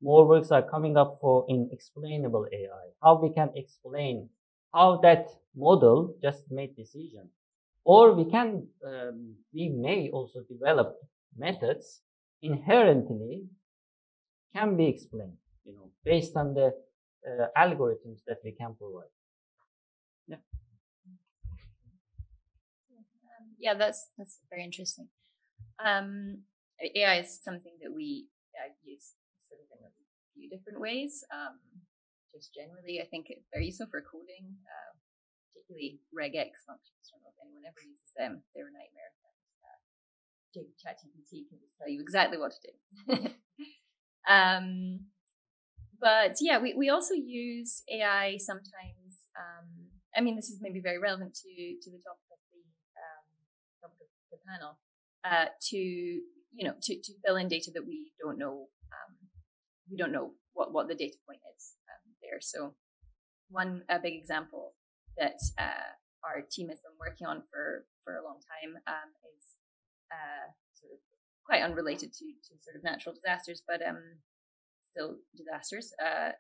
more works are coming up for in explainable AI, how we can explain how that model just made decision. Or we can, um, we may also develop methods inherently can be explained, you know, based on the uh, algorithms that we can provide. Yeah. Um, yeah, that's that's very interesting. Um, AI is something that we uh, use sort of in a few different ways. Um, just generally, I think it's very useful for coding, uh, particularly regex functions. I don't know if anyone ever uses them. They're a nightmare. Uh, ChatGPT can just tell you exactly what to do. [laughs] um, but yeah, we, we also use AI sometimes. Um, I mean, this is maybe very relevant to, to the topic of the, um, topic of the panel, uh, to, you know, to, to fill in data that we don't know, um, we don't know what, what the data point is there. So one a big example that uh, our team has been working on for, for a long time um, is uh, sort of quite unrelated to, to sort of natural disasters, but um, still disasters, uh,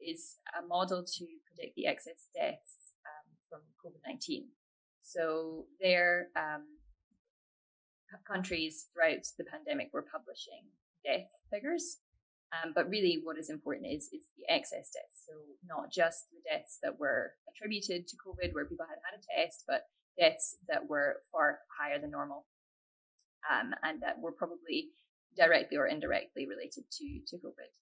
is a model to predict the excess deaths um, from COVID 19. So there, um, countries throughout the pandemic were publishing death figures um, but really, what is important is is the excess deaths. So not just the deaths that were attributed to COVID, where people had had a test, but deaths that were far higher than normal, um, and that were probably directly or indirectly related to to COVID.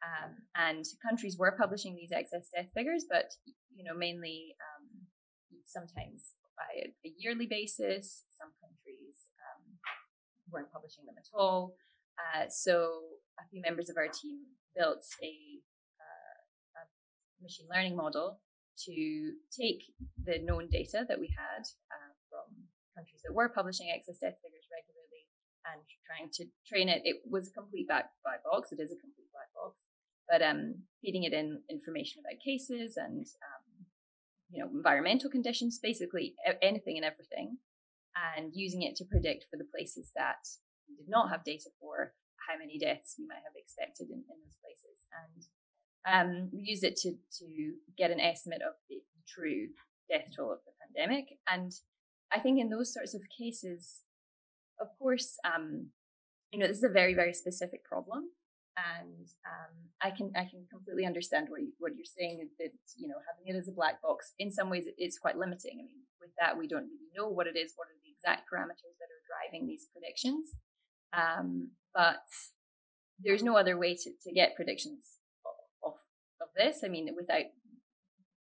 Um, and countries were publishing these excess death figures, but you know mainly um, sometimes by a, a, yearly basis. Some countries um, weren't publishing them at all. Uh, so a few members of our team built a, uh, a machine learning model to take the known data that we had uh, from countries that were publishing excess death figures regularly and trying to train it. It was a complete black, black box. It is a complete black box, but um, feeding it in information about cases and um, you know environmental conditions, basically anything and everything, and using it to predict for the places that did not have data for how many deaths we might have expected in, in those places. And um, we used it to, to get an estimate of the true death toll of the pandemic. And I think in those sorts of cases, of course, um, you know, this is a very, very specific problem. And um, I can I can completely understand what you, what you're saying that you know having it as a black box in some ways it's quite limiting. I mean, with that we don't really know what it is, what are the exact parameters that are driving these predictions. Um, but there's no other way to, to get predictions of, of this. I mean, without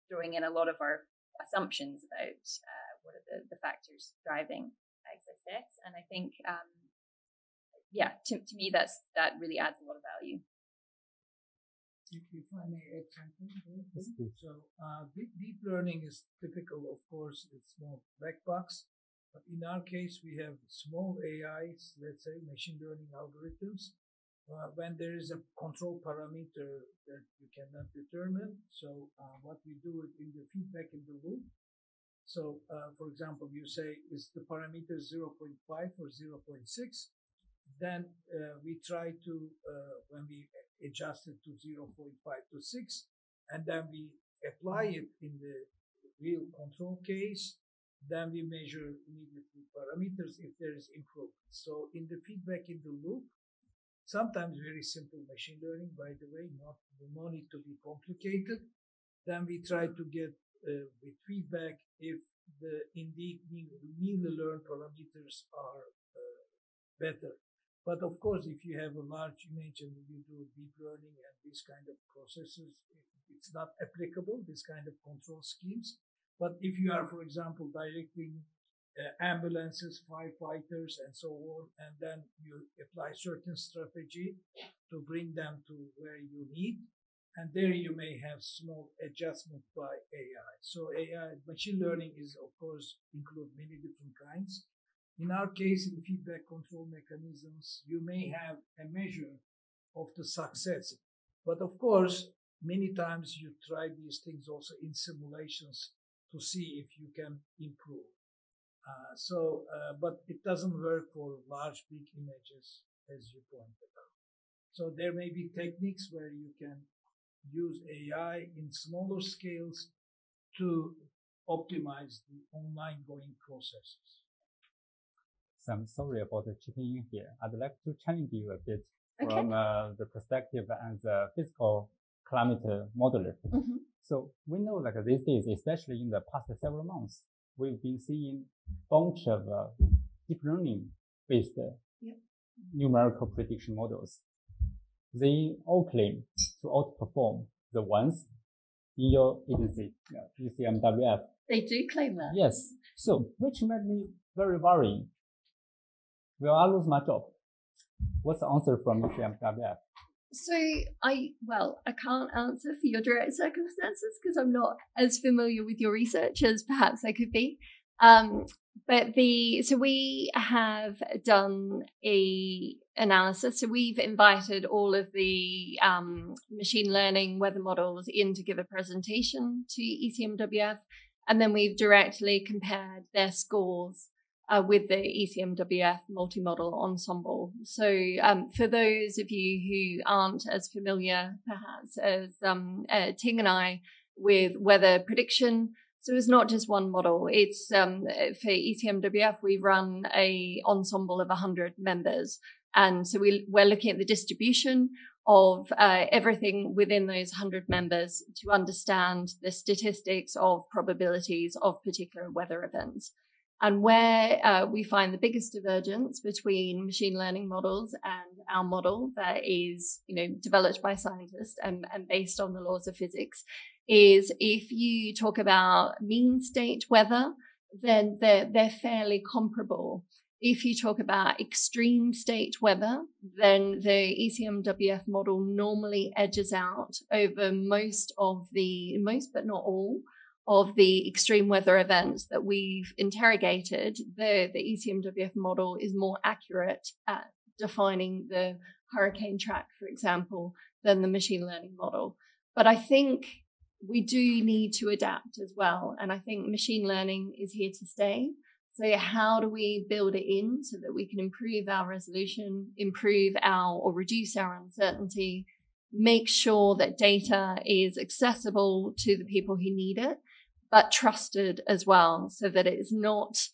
throwing in a lot of our assumptions about uh, what are the, the factors driving excess deaths. And I think, um, yeah, to, to me, that's that really adds a lot of value. If I may add something, so uh, deep, deep learning is typical, of course, it's more black box. In our case, we have small AIs, let's say machine learning algorithms, uh, when there is a control parameter that you cannot determine. So uh, what we do in the feedback in the loop. So, uh, for example, you say is the parameter 0.5 or 0.6, then uh, we try to uh, when we adjust it to 0.5 to 6, and then we apply it in the real control case then we measure immediately parameters if there is improvement. So in the feedback in the loop, sometimes very simple machine learning, by the way, not no need to be complicated. Then we try to get uh, with feedback if the indeed newly learned parameters are uh, better. But of course, if you have a large image and you do deep learning and these kind of processes, it's not applicable, this kind of control schemes. But if you are, for example, directing uh, ambulances, firefighters, and so on, and then you apply certain strategy to bring them to where you need. And there you may have small adjustment by AI. So AI, machine learning is of course include many different kinds. In our case, in feedback control mechanisms, you may have a measure of the success. But of course, many times you try these things also in simulations to see if you can improve. Uh, so, uh, but it doesn't work for large, big images, as you pointed out. So there may be techniques where you can use AI in smaller scales to optimize the online going processes. So I'm sorry about the chipping in here. I'd like to challenge you a bit Okay. from uh, the perspective and the physical climate modeler. Mhm. So we know like these days, especially in the past several months, we've been seeing bunch of uh, deep learning based uh, Yep. numerical prediction models. They all claim to outperform the ones in your agency, ECMWF. They do claim that. Yes. So, which made me very worrying. Will I lose my job? What's the answer from ECMWF? So I well, I can't answer for your direct circumstances because I'm not as familiar with your research as perhaps I could be. Um, but the so we have done a analysis. So we've invited all of the um, machine learning weather models in to give a presentation to ECMWF, and then we've directly compared their scores uh, with the ECMWF multi-model ensemble. So um, for those of you who aren't as familiar, perhaps as um, uh, Ting and I, with weather prediction, so it's not just one model. It's um, for ECMWF we run a ensemble of 100 members, and so we, we're looking at the distribution of uh, everything within those 100 members to understand the statistics of probabilities of particular weather events. And where uh, we find the biggest divergence between machine learning models and our model that is, you know, developed by scientists and, and based on the laws of physics is if you talk about mean state weather, then they're, they're fairly comparable. If you talk about extreme state weather, then the ECMWF model normally edges out over most of the, most but not all, of the extreme weather events that we've interrogated, the, the ECMWF model is more accurate at defining the hurricane track, for example, than the machine learning model. But I think we do need to adapt as well. And I think machine learning is here to stay. So how do we build it in so that we can improve our resolution, improve our or reduce our uncertainty, make sure that data is accessible to the people who need it, but trusted as well, so that it is not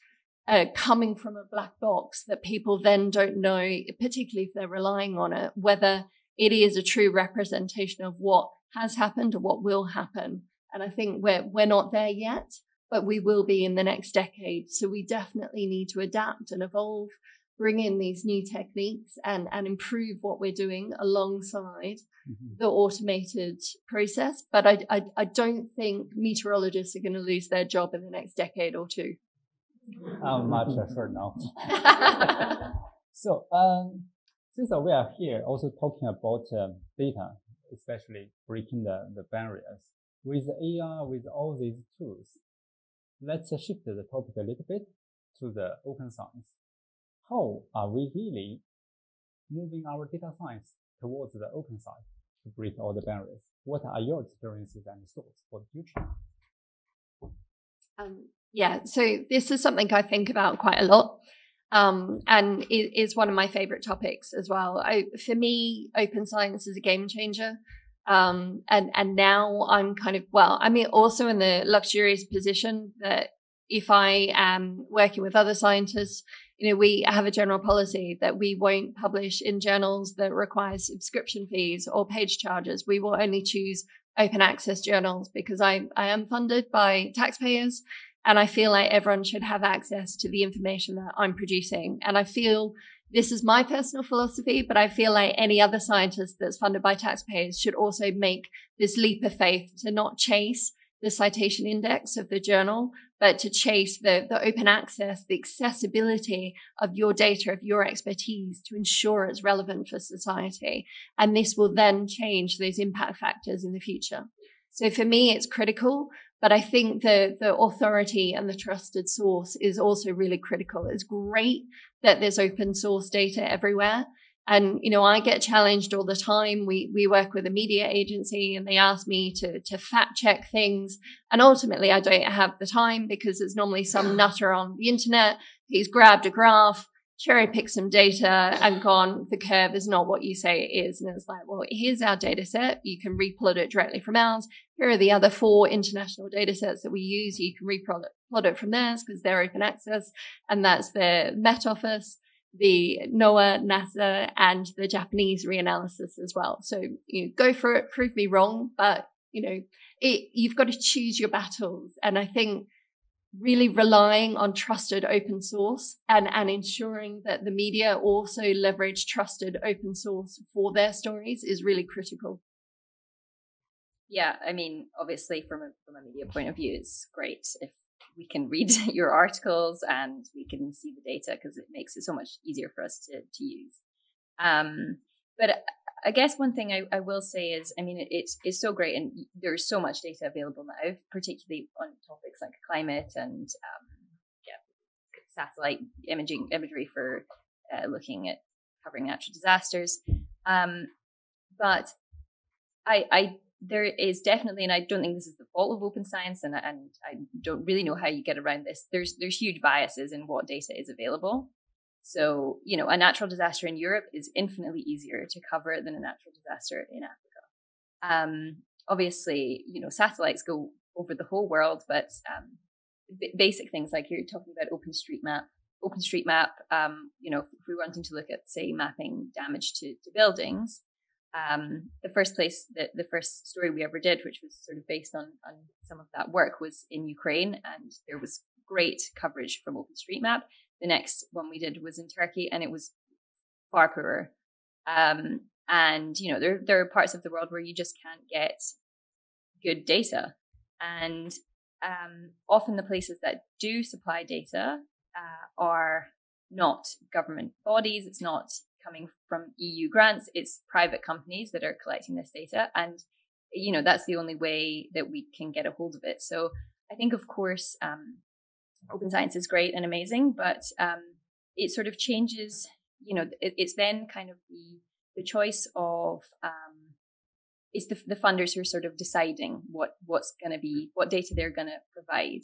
uh, coming from a black box that people then don't know, particularly if they're relying on it, whether it is a true representation of what has happened or what will happen. And I think we're we're not there yet, but we will be in the next decade. So we definitely need to adapt and evolve, bring in these new techniques and, and improve what we're doing alongside Mhm. the automated process. But I, I, I don't think meteorologists are going to lose their job in the next decade or two. I'm much assured now. [laughs] So, um, since we are here also talking about um, data, especially breaking the, the barriers with AI, with all these tools, let's shift the topic a little bit to the open science. How are we really moving our data science towards the open side to break all the barriers? What are your experiences and thoughts for the future? Um, yeah, so this is something I think about quite a lot. Um, and it is one of my favorite topics as well. I, for me, open science is a game changer. Um, and, and now I'm kind of, well, I mean, also in the luxurious position that if I am working with other scientists, you know, we have a general policy that we won't publish in journals that require subscription fees or page charges. We will only choose open access journals because I, I am funded by taxpayers and I feel like everyone should have access to the information that I'm producing. And I feel this is my personal philosophy, but I feel like any other scientist that's funded by taxpayers should also make this leap of faith to not chase the citation index of the journal, but to chase the, the open access, the accessibility of your data, of your expertise to ensure it's relevant for society. And this will then change those impact factors in the future. So for me, it's critical, but I think the, the authority and the trusted source is also really critical. It's great that there's open source data everywhere. And, you know, I get challenged all the time. We, we work with a media agency and they ask me to, to fact check things. And ultimately I don't have the time because there's normally some [sighs] nutter on the internet. He's grabbed a graph, cherry picked some data and gone, the curve is not what you say it is. And it's like, well, here's our data set. You can replot it directly from ours. Here are the other four international data sets that we use. You can replot it, plot it from theirs because they're open access. And that's the Met Office the NOAA, NASA, and the Japanese reanalysis as well. So you know, go for it, prove me wrong, but you know, it, you've got to choose your battles. And I think really relying on trusted open source and, and ensuring that the media also leverage trusted open source for their stories is really critical. Yeah, I mean, obviously, from a from a media point of view, it's great if we can read [laughs] your articles and we can see the data because it makes it so much easier for us to, to use. Um, but I guess one thing I, I will say is, I mean, it, it's, it's so great and there's so much data available now, particularly on topics like climate and um, yeah, satellite imaging imagery for uh, looking at covering natural disasters. Um, but I, I there is definitely, and I don't think this is the fault of open science, and, and I don't really know how you get around this. There's there's huge biases in what data is available. So you know, a natural disaster in Europe is infinitely easier to cover than a natural disaster in Africa. Um, obviously, you know, satellites go over the whole world, but um, b- basic things like you're talking about OpenStreetMap. OpenStreetMap, um, you know, if we're wanting to look at, say, mapping damage to, to buildings, um, the first place that the first story we ever did, which was sort of based on on some of that work, was in Ukraine, and there was great coverage from OpenStreetMap. The next one we did was in Turkey, and it was far poorer. Um, and you know, there there are parts of the world where you just can't get good data, and um, often the places that do supply data uh, are not government bodies. It's not coming from EU grants. It's private companies that are collecting this data. And, you know, that's the only way that we can get a hold of it. So I think, of course, um, open science is great and amazing, but um, it sort of changes, you know, it, it's then kind of the, the choice of, um, it's the, the funders who are sort of deciding what, what's going to be, what data they're going to provide.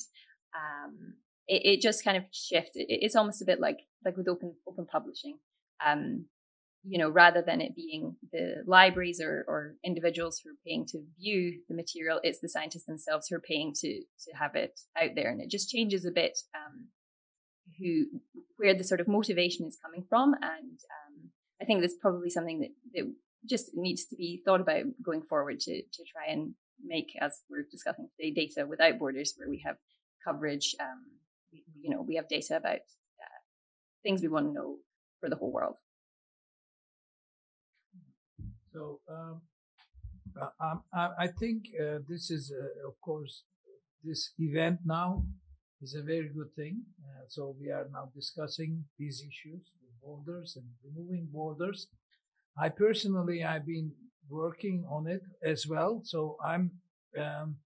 Um, it, it, just kind of shifts. It, it's almost a bit like, like with open, open publishing um, you know, rather than it being the libraries or, or individuals who are paying to view the material, it's the scientists themselves who are paying to to have it out there, and it just changes a bit um, who where the sort of motivation is coming from, and um, I think that's probably something that, that just needs to be thought about going forward to to try and make, as we're discussing today, data without borders, where we have coverage. Um, you know, we have data about uh, things we want to know for the whole world. So um, um I, think uh, this is, uh, of course, this event now is a very good thing. Uh, so we are now discussing these issues, borders and removing borders. I personally, I've been working on it as well. So I'm um,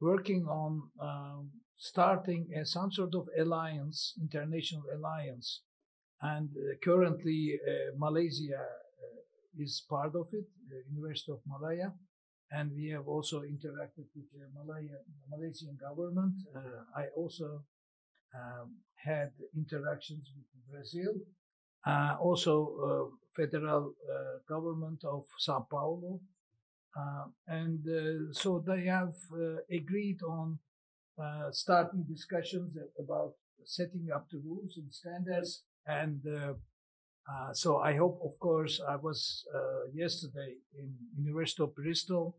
working on um, starting a, some sort of alliance, international alliance and uh, currently, uh, Malaysia uh, is part of it, the University of Malaya. And we have also interacted with the Malaya, Malaysian government. I also um, had interactions with Brazil, uh, also uh, federal uh, government of Sao Paulo, and so they have agreed on starting discussions about setting up the rules and standards and uh, uh, so I hope, of course, I was uh, yesterday in University of Bristol.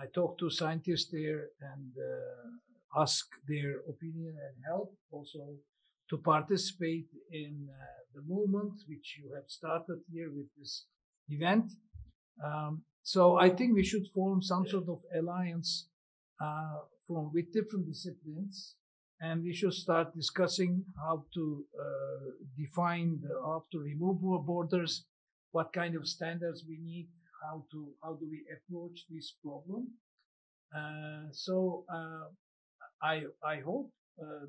I talked to scientists there and uh, asked their opinion and help also to participate in uh, the movement which you have started here with this event. Um, so I think we should form some sort of alliance uh, from with different disciplines, and we should start discussing how to uh, define the, how to remove borders, what kind of standards we need, how to how do we approach this problem. Uh, so uh, I I hope uh,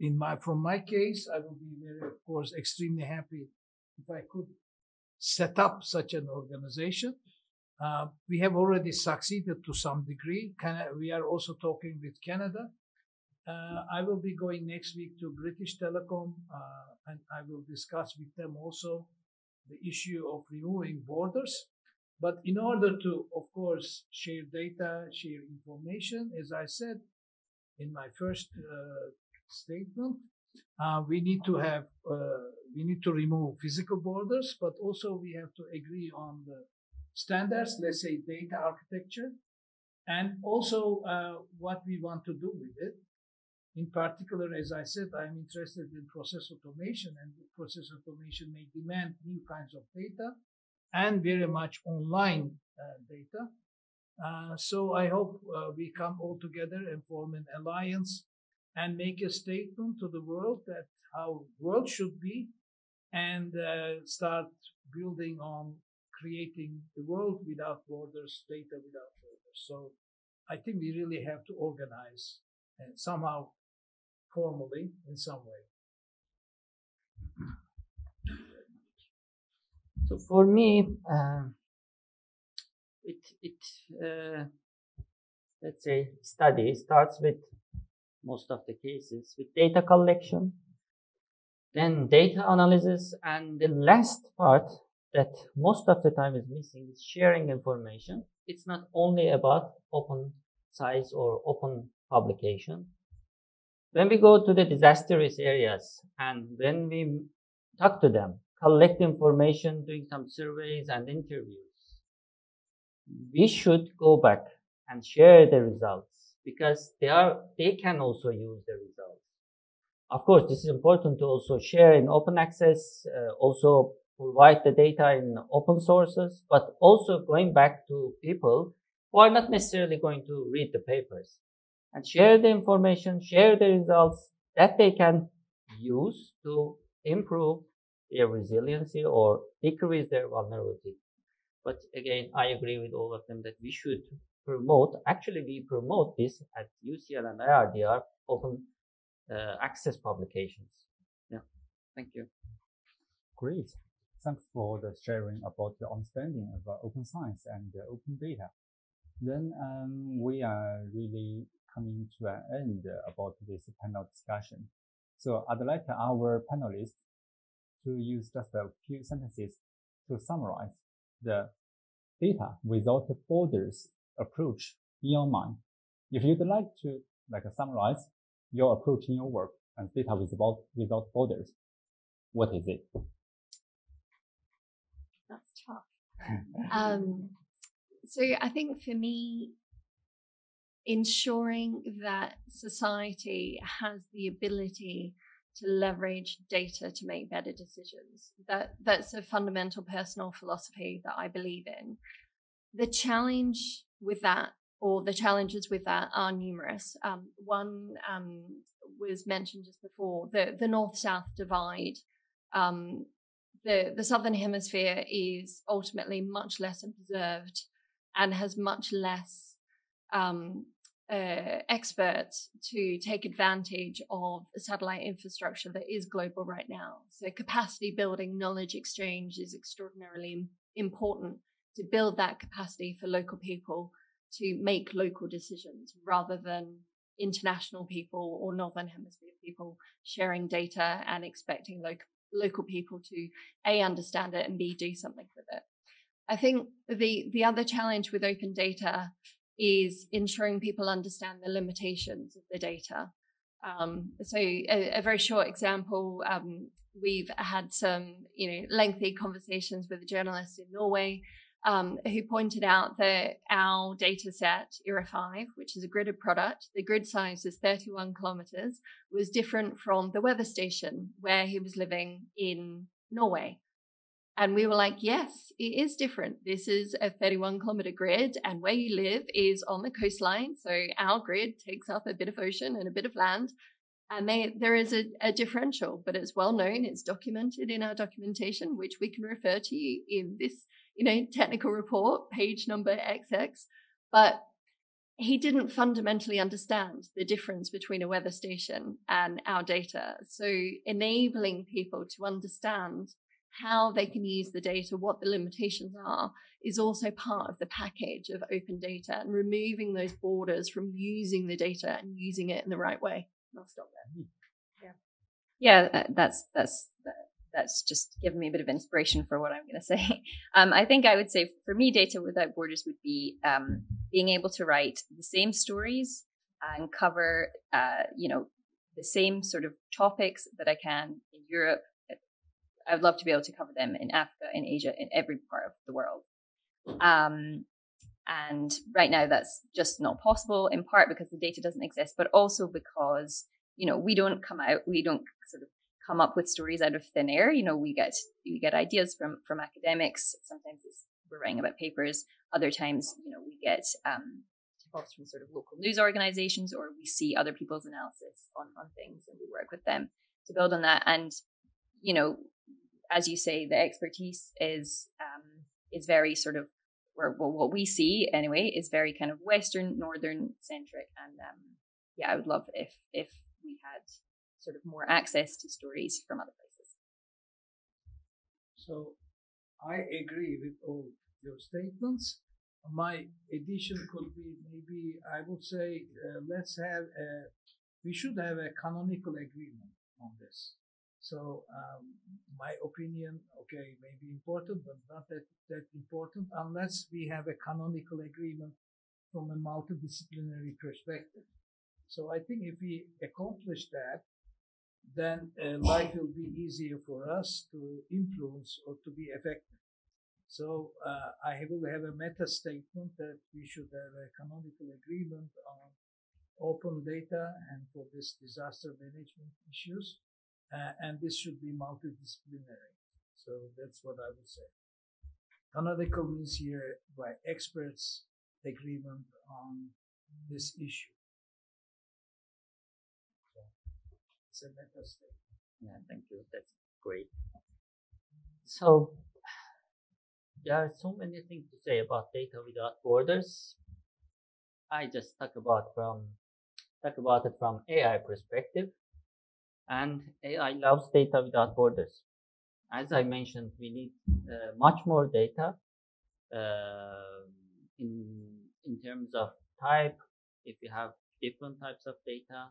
in my from my case I will be very of course extremely happy if I could set up such an organization. Uh, we have already succeeded to some degree. Can, we are also talking with Canada. Uh, I will be going next week to British Telecom, uh, and I will discuss with them also the issue of removing borders. But in order to, of course, share data, share information, as I said in my first uh, statement, uh, we need to have uh, we need to remove physical borders, but also we have to agree on the standards. Let's say data architecture, and also uh, what we want to do with it. In particular, as I said, I'm interested in process automation, and process automation may demand new kinds of data and very much online uh, data. Uh, so I hope uh, we come all together and form an alliance and make a statement to the world that how world should be and uh, start building on creating the world without borders, data without borders. So I think we really have to organize and somehow formally in some way. So for me, uh, it it uh, let's say study starts with most of the cases with data collection, then data analysis, and the last part that most of the time is missing is sharing information. It's not only about open science or open publication. When we go to the disastrous areas and when we talk to them, collect information, doing some surveys and interviews, we should go back and share the results because they are, they can also use the results. Of course, this is important to also share in open access, uh, also provide the data in open sources, but also going back to people who are not necessarily going to read the papers and share the information, share the results that they can use to improve their resiliency or decrease their vulnerability. But again, I agree with all of them that we should promote, actually we promote this at UCL and IRDR open uh, access publications. Yeah, thank you. Great. Thanks for the sharing about the understanding of uh, open science and uh, open data. Then um, we are really coming to an end about this panel discussion. So I'd like our panelists to use just a few sentences to summarize the data without borders approach in your mind. If you'd like to like summarize your approach in your work and data without, without borders, what is it? That's tough. [laughs] um, so I think for me, ensuring that society has the ability to leverage data to make better decisions. That that's a fundamental personal philosophy that I believe in. The challenge with that, or the challenges with that, are numerous. Um, one um, was mentioned just before: the the north south divide. Um, the the southern hemisphere is ultimately much less observed and has much less um, uh, experts to take advantage of satellite infrastructure that is global right now. So, capacity building, knowledge exchange is extraordinarily important to build that capacity for local people to make local decisions rather than international people or northern hemisphere people sharing data and expecting local local people to a understand it and b do something with it i think the the other challenge with open data is ensuring people understand the limitations of the data. Um, so a, a, very short example, um, we've had some, you know, lengthy conversations with a journalist in Norway um, who pointed out that our data set, ERA5, which is a gridded product, the grid size is 31 kilometers, was different from the weather station where he was living in Norway. And we were like, yes, it is different. This is a 31 kilometer grid, and where you live is on the coastline. So our grid takes up a bit of ocean and a bit of land. And they, there is a, a differential, but it's well known. It's documented in our documentation, which we can refer to in this, you know, technical report, page number XX. But he didn't fundamentally understand the difference between a weather station and our data. So enabling people to understand how they can use the data, what the limitations are, is also part of the package of open data and removing those borders from using the data and using it in the right way. I'll stop there. Yeah, yeah, uh, that's that's that's just given me a bit of inspiration for what I'm going to say. [laughs] Um, I think I would say for me, data without borders would be um, being able to write the same stories and cover, uh, you know, the same sort of topics that I can in Europe I'd love to be able to cover them in Africa, in Asia, in every part of the world. Um, and right now, that's just not possible, in part because the data doesn't exist, but also because you know we don't come out, we don't sort of come up with stories out of thin air. You know, we get we get ideas from from academics. Sometimes we're writing about papers. Other times, you know, we get um, tips from sort of local news organizations, or we see other people's analysis on on things, and we work with them to build on that. And you know, as you say, the expertise is um, is very sort of, or well, what we see anyway is very kind of Western, Northern centric, and um, yeah, I would love if if we had sort of more access to stories from other places. So, I agree with all your statements. My addition could be maybe I would say uh, let's have a, we should have a canonical agreement on this. So um, my opinion, okay, may be important, but not that, that important unless we have a canonical agreement from a multidisciplinary perspective. So I think if we accomplish that, then uh, life will be easier for us to influence or to be effective. So uh, I will have a meta statement that we should have a canonical agreement on open data and for this disaster management issues uh, and this should be multidisciplinary. So that's what I would say. Canonical means here by experts agreement on this issue. So it's a meta statement. Yeah, thank you. That's great. So there are so many things to say about data without borders. I just talk about from talk about it from AI perspective and AI loves data without borders. As I mentioned, we need uh, much more data uh, in in terms of type. If you have different types of data,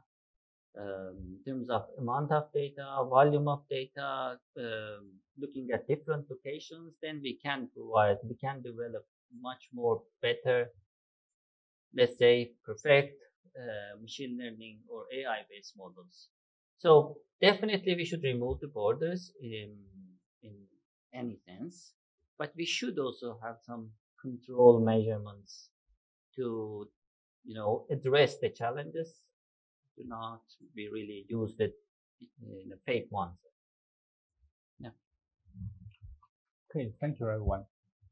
um, in terms of amount of data, volume of data, um, looking at different locations, then we can provide, we can develop much more better, let's say, perfect uh, machine learning or AI based models. So definitely we should remove the borders in, in any sense, but we should also have some control measurements to, you know, address the challenges. Do not be really used in a fake ones. Yeah. Okay, thank you everyone.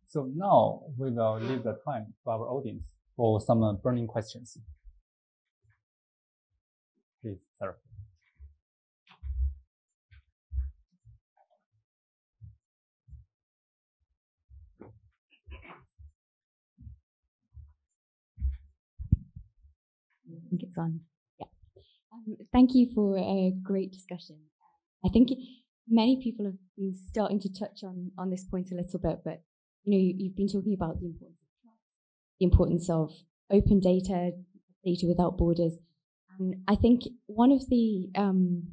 So now we will leave the time to our audience for some uh, burning questions. Please, Sarah. Think it's on. Yeah. Um, thank you for a great discussion. I think many people have been starting to touch on, on this point a little bit, but you know, you, have been talking about the importance of the importance of open data, data without borders. And I think one of the um,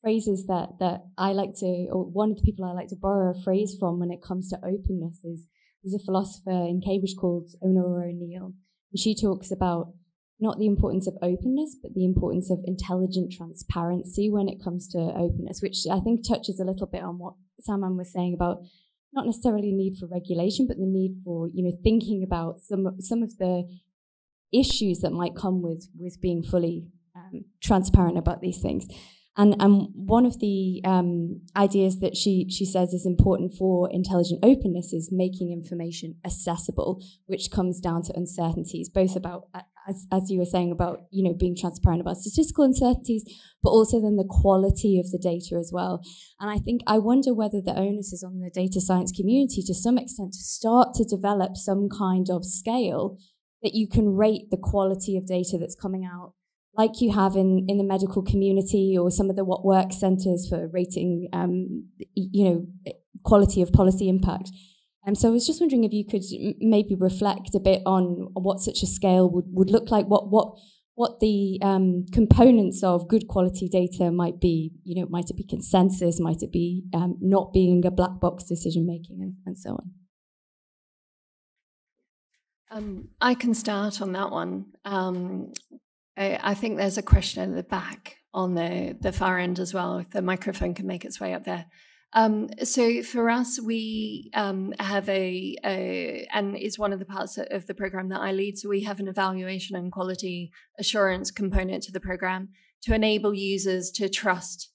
phrases that, that I like to, or one of the people I like to borrow a phrase from when it comes to openness is there's a philosopher in Cambridge called Onora O'Neill. And she talks about not the importance of openness, but the importance of intelligent transparency when it comes to openness, which I think touches a little bit on what Saman was saying about not necessarily need for regulation, but the need for you know thinking about some some of the issues that might come with with being fully um, transparent about these things. And, and one of the um, ideas that she, she says is important for intelligent openness is making information accessible, which comes down to uncertainties, both about, as, as you were saying, about you know being transparent about statistical uncertainties, but also then the quality of the data as well. And I think I wonder whether the onus is on the data science community to some extent to start to develop some kind of scale that you can rate the quality of data that's coming out like you have in, in the medical community or some of the what work centers for rating, um, you know, quality of policy impact. Um, so I was just wondering if you could maybe reflect a bit on what such a scale would, would look like, what what what the um, components of good quality data might be. You know, might it be consensus? Might it be um, not being a black box decision making, and, and so on. Um, I can start on that one. Um, I, I think there's a question at the back on the, the far end as well, if the microphone can make its way up there. Um, so for us, we um, have a, a, and is one of the parts of the program that I lead. So we have an evaluation and quality assurance component to the program to enable users to trust,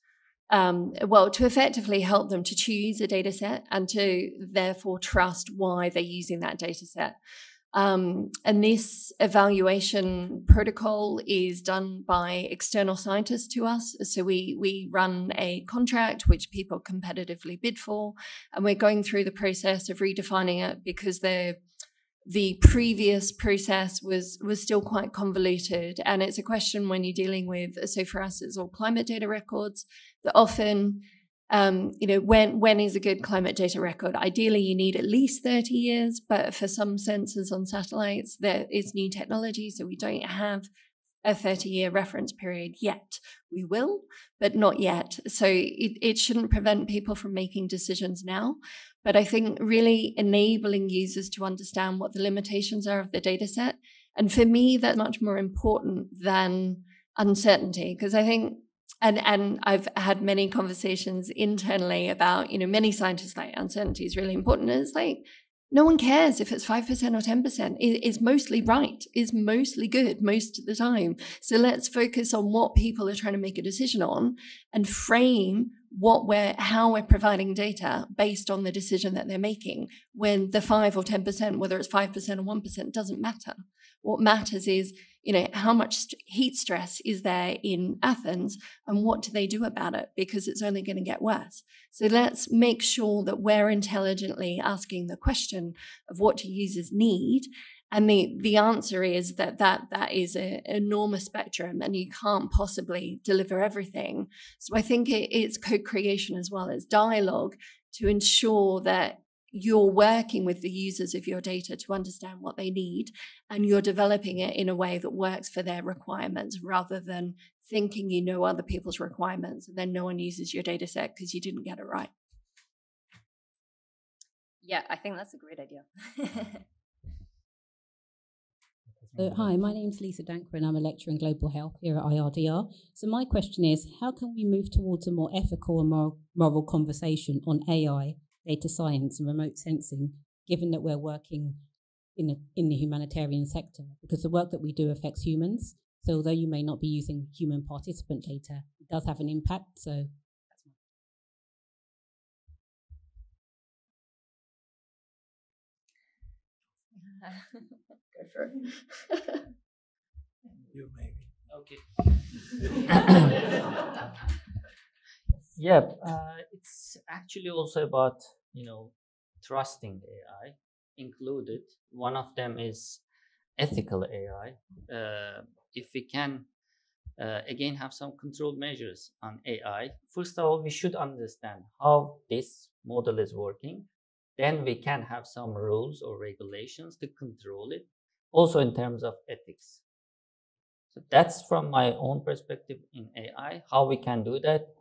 um, well, to effectively help them to choose a data set and to therefore trust why they're using that data set. Um, and this evaluation protocol is done by external scientists to us. So we we run a contract which people competitively bid for, and we're going through the process of redefining it because the the previous process was was still quite convoluted. And it's a question when you're dealing with so for us it's all climate data records that often um, you know, when when is a good climate data record? Ideally, you need at least 30 years, but for some sensors on satellites, there is new technology, so we don't have a 30 year reference period yet. We will, but not yet. So it, it shouldn't prevent people from making decisions now. But I think really enabling users to understand what the limitations are of the data set. And for me, that's much more important than uncertainty, because I think and and I've had many conversations internally about, you know, many scientists like uncertainty is really important. And it's like, no one cares if it's 5% or 10%. It is mostly right, is mostly good most of the time. So let's focus on what people are trying to make a decision on and frame what we're, how we're providing data based on the decision that they're making when the 5 or 10%, whether it's 5% or 1%, doesn't matter. What matters is you know, how much heat stress is there in Athens and what do they do about it? Because it's only going to get worse. So let's make sure that we're intelligently asking the question of what do users need. And the, the answer is that that, that is an enormous spectrum and you can't possibly deliver everything. So I think it, it's co-creation as well as dialogue to ensure that you're working with the users of your data to understand what they need and you're developing it in a way that works for their requirements rather than thinking you know other people's requirements and then no one uses your data set because you didn't get it right. Yeah, I think that's a great idea. [laughs] So, hi, my name is Lisa Danker and I'm a lecturer in global health here at IRDR. So my question is, how can we move towards a more ethical and moral, moral conversation on AI data science and remote sensing, given that we're working in, a, in the humanitarian sector, because the work that we do affects humans. So although you may not be using human participant data, it does have an impact. So [laughs] Go for it. you maybe. Okay. [coughs] yeah, uh, it's actually also about you know, trusting AI included. One of them is ethical AI. Uh, if we can, uh, again, have some control measures on AI, first of all, we should understand how this model is working. Then we can have some rules or regulations to control it, also in terms of ethics. So that's from my own perspective in AI, how we can do that.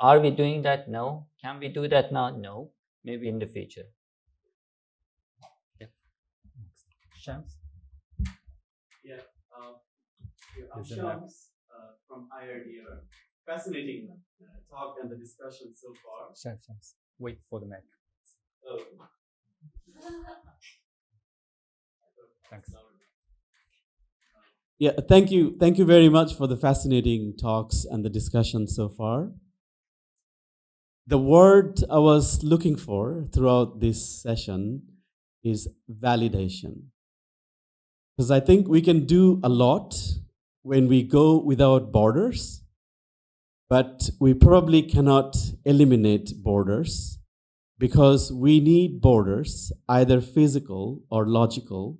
Are we doing that? No. Can we do that now? No maybe in the future. Yeah. Shams? Yeah, uh, I'm Shams uh, from IRDR. Fascinating uh, talk and the discussion so far. Shams, Shams. Wait for the mic. Oh. [laughs] Thanks. Yeah, thank you. Thank you very much for the fascinating talks and the discussion so far. The word I was looking for throughout this session is validation. Because I think we can do a lot when we go without borders, but we probably cannot eliminate borders because we need borders, either physical or logical,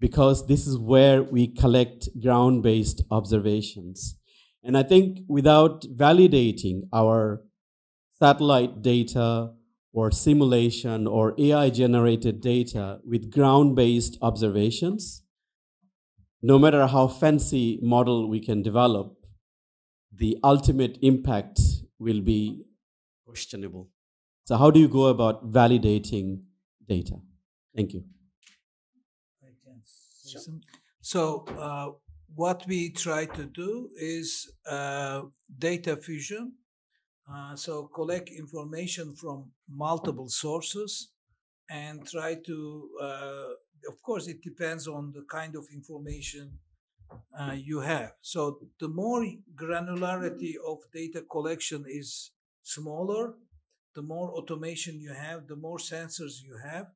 because this is where we collect ground based observations. And I think without validating our satellite data or simulation or AI generated data with ground based observations, no matter how fancy model we can develop, the ultimate impact will be questionable. So how do you go about validating data? Thank you. So uh, what we try to do is uh, data fusion. Uh, so collect information from multiple sources and try to, uh, of course, it depends on the kind of information uh, you have. So the more granularity of data collection is smaller, the more automation you have, the more sensors you have,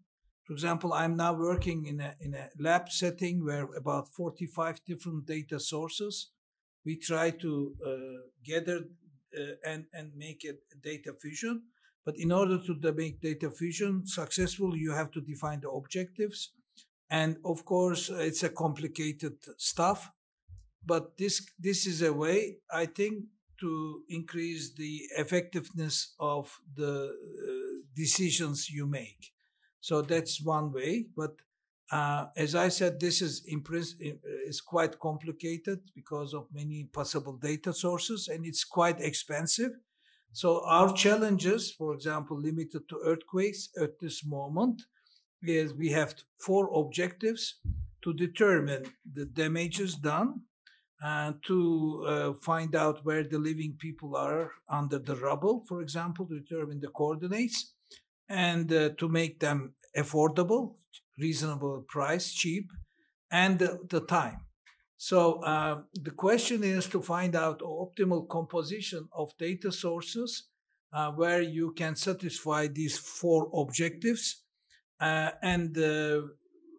for example, I'm now working in a, in a lab setting where about 45 different data sources. We try to uh, gather uh, and, and make it data fusion. But in order to make data fusion successful, you have to define the objectives. And of course, it's a complicated stuff. But this, this is a way, I think, to increase the effectiveness of the uh, decisions you make. So that's one way. But uh, as I said, this is is quite complicated because of many possible data sources, and it's quite expensive. So our challenges, for example, limited to earthquakes at this moment, is we have four objectives to determine the damages done, and to uh, find out where the living people are under the rubble, for example, to determine the coordinates, and uh, to make them affordable, reasonable price, cheap, and the, the time. So uh, the question is to find out optimal composition of data sources uh, where you can satisfy these four objectives, uh, and uh,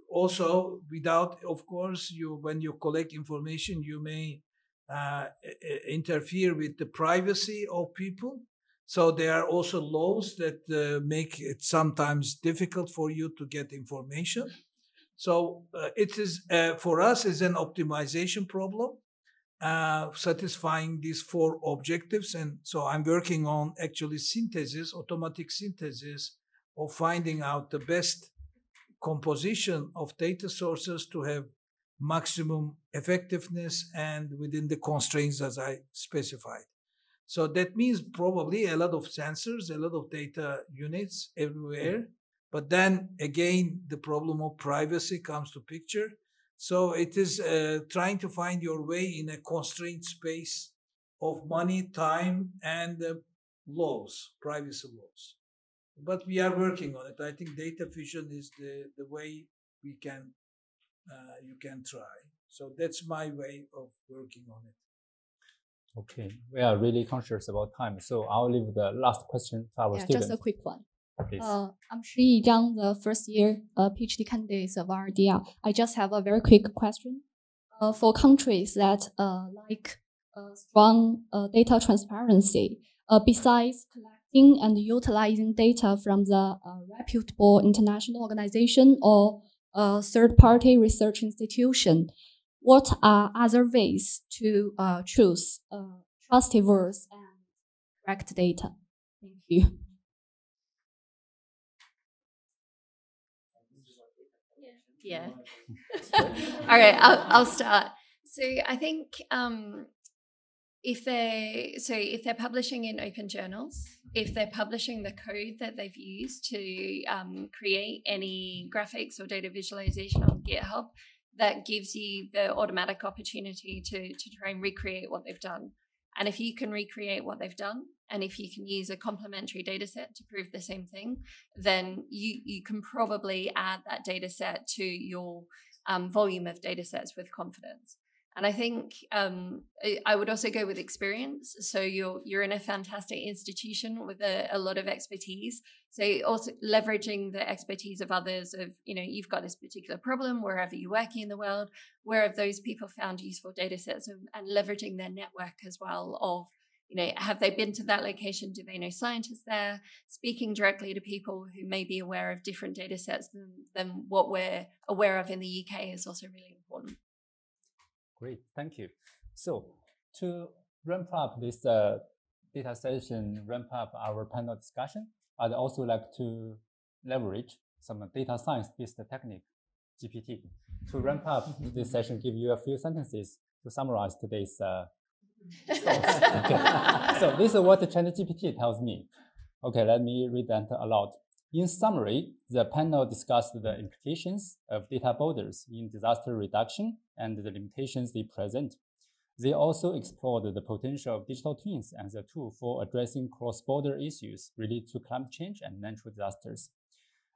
also without, of course, you when you collect information, you may uh, interfere with the privacy of people so there are also laws that uh, make it sometimes difficult for you to get information. So uh, it is uh, for us is an optimization problem, uh, satisfying these four objectives. And so I'm working on actually synthesis, automatic synthesis of finding out the best composition of data sources to have maximum effectiveness and within the constraints as I specified. So that means probably a lot of sensors, a lot of data units everywhere. But then again, the problem of privacy comes to picture. So it is uh, trying to find your way in a constrained space of money, time, and uh, laws, privacy laws. But we are working on it. I think data fusion is the, the way we can uh, you can try. So that's my way of working on it. Okay, we are really conscious about time, so I'll leave the last question to our yeah, students. Just a quick one. Please. Uh, I'm Shi Zhang, the first year uh, PhD candidate of IRDR. I just have a very quick question. Uh, for countries that uh, like uh, strong uh, data transparency, uh, besides collecting and utilizing data from the uh, reputable international organization or third-party research institution, what are other ways to uh, choose uh, trustworthy and correct data? Thank you. Yeah. [laughs] All right, I'll, I'll start. So I think um, if they so if they're publishing in open journals, if they're publishing the code that they've used to um, create any graphics or data visualization on GitHub, that gives you the automatic opportunity to, to try and recreate what they've done. And if you can recreate what they've done, and if you can use a complementary data set to prove the same thing, then you, you can probably add that data set to your um, volume of data sets with confidence. And I think um, I would also go with experience. So you're you're in a fantastic institution with a, a, lot of expertise. So also leveraging the expertise of others. Of you know you've got this particular problem wherever you're working in the world. Where have those people found useful data sets and, and leveraging their network as well of you know have they been to that location do they know scientists there speaking directly to people who may be aware of different data sets than, than what we're aware of in the uk is also really important Great, thank you. So to ramp up this uh, data session, ramp up our panel discussion, I'd also like to leverage some data science-based technique, GPT, to ramp up this session, give you a few sentences to summarize today's uh, [laughs] okay. So this is what the ChatGPT tells me. Okay, let me read that aloud. In summary, the panel discussed the implications of data borders in disaster reduction and the limitations they present. They also explored the potential of digital twins as a tool for addressing cross-border issues related to climate change and natural disasters.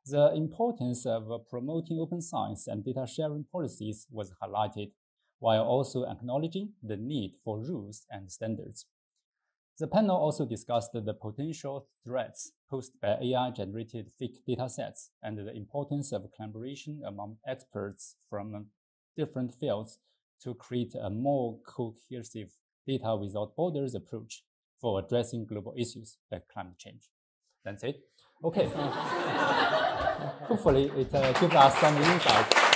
The importance of promoting open science and data sharing policies was highlighted, while also acknowledging the need for rules and standards. The panel also discussed the potential threats posed by AI-generated fake data sets and the importance of collaboration among experts from different fields to create a more cohesive data without borders approach for addressing global issues like climate change. That's it. Okay. [laughs] Hopefully it uh, gives us some insight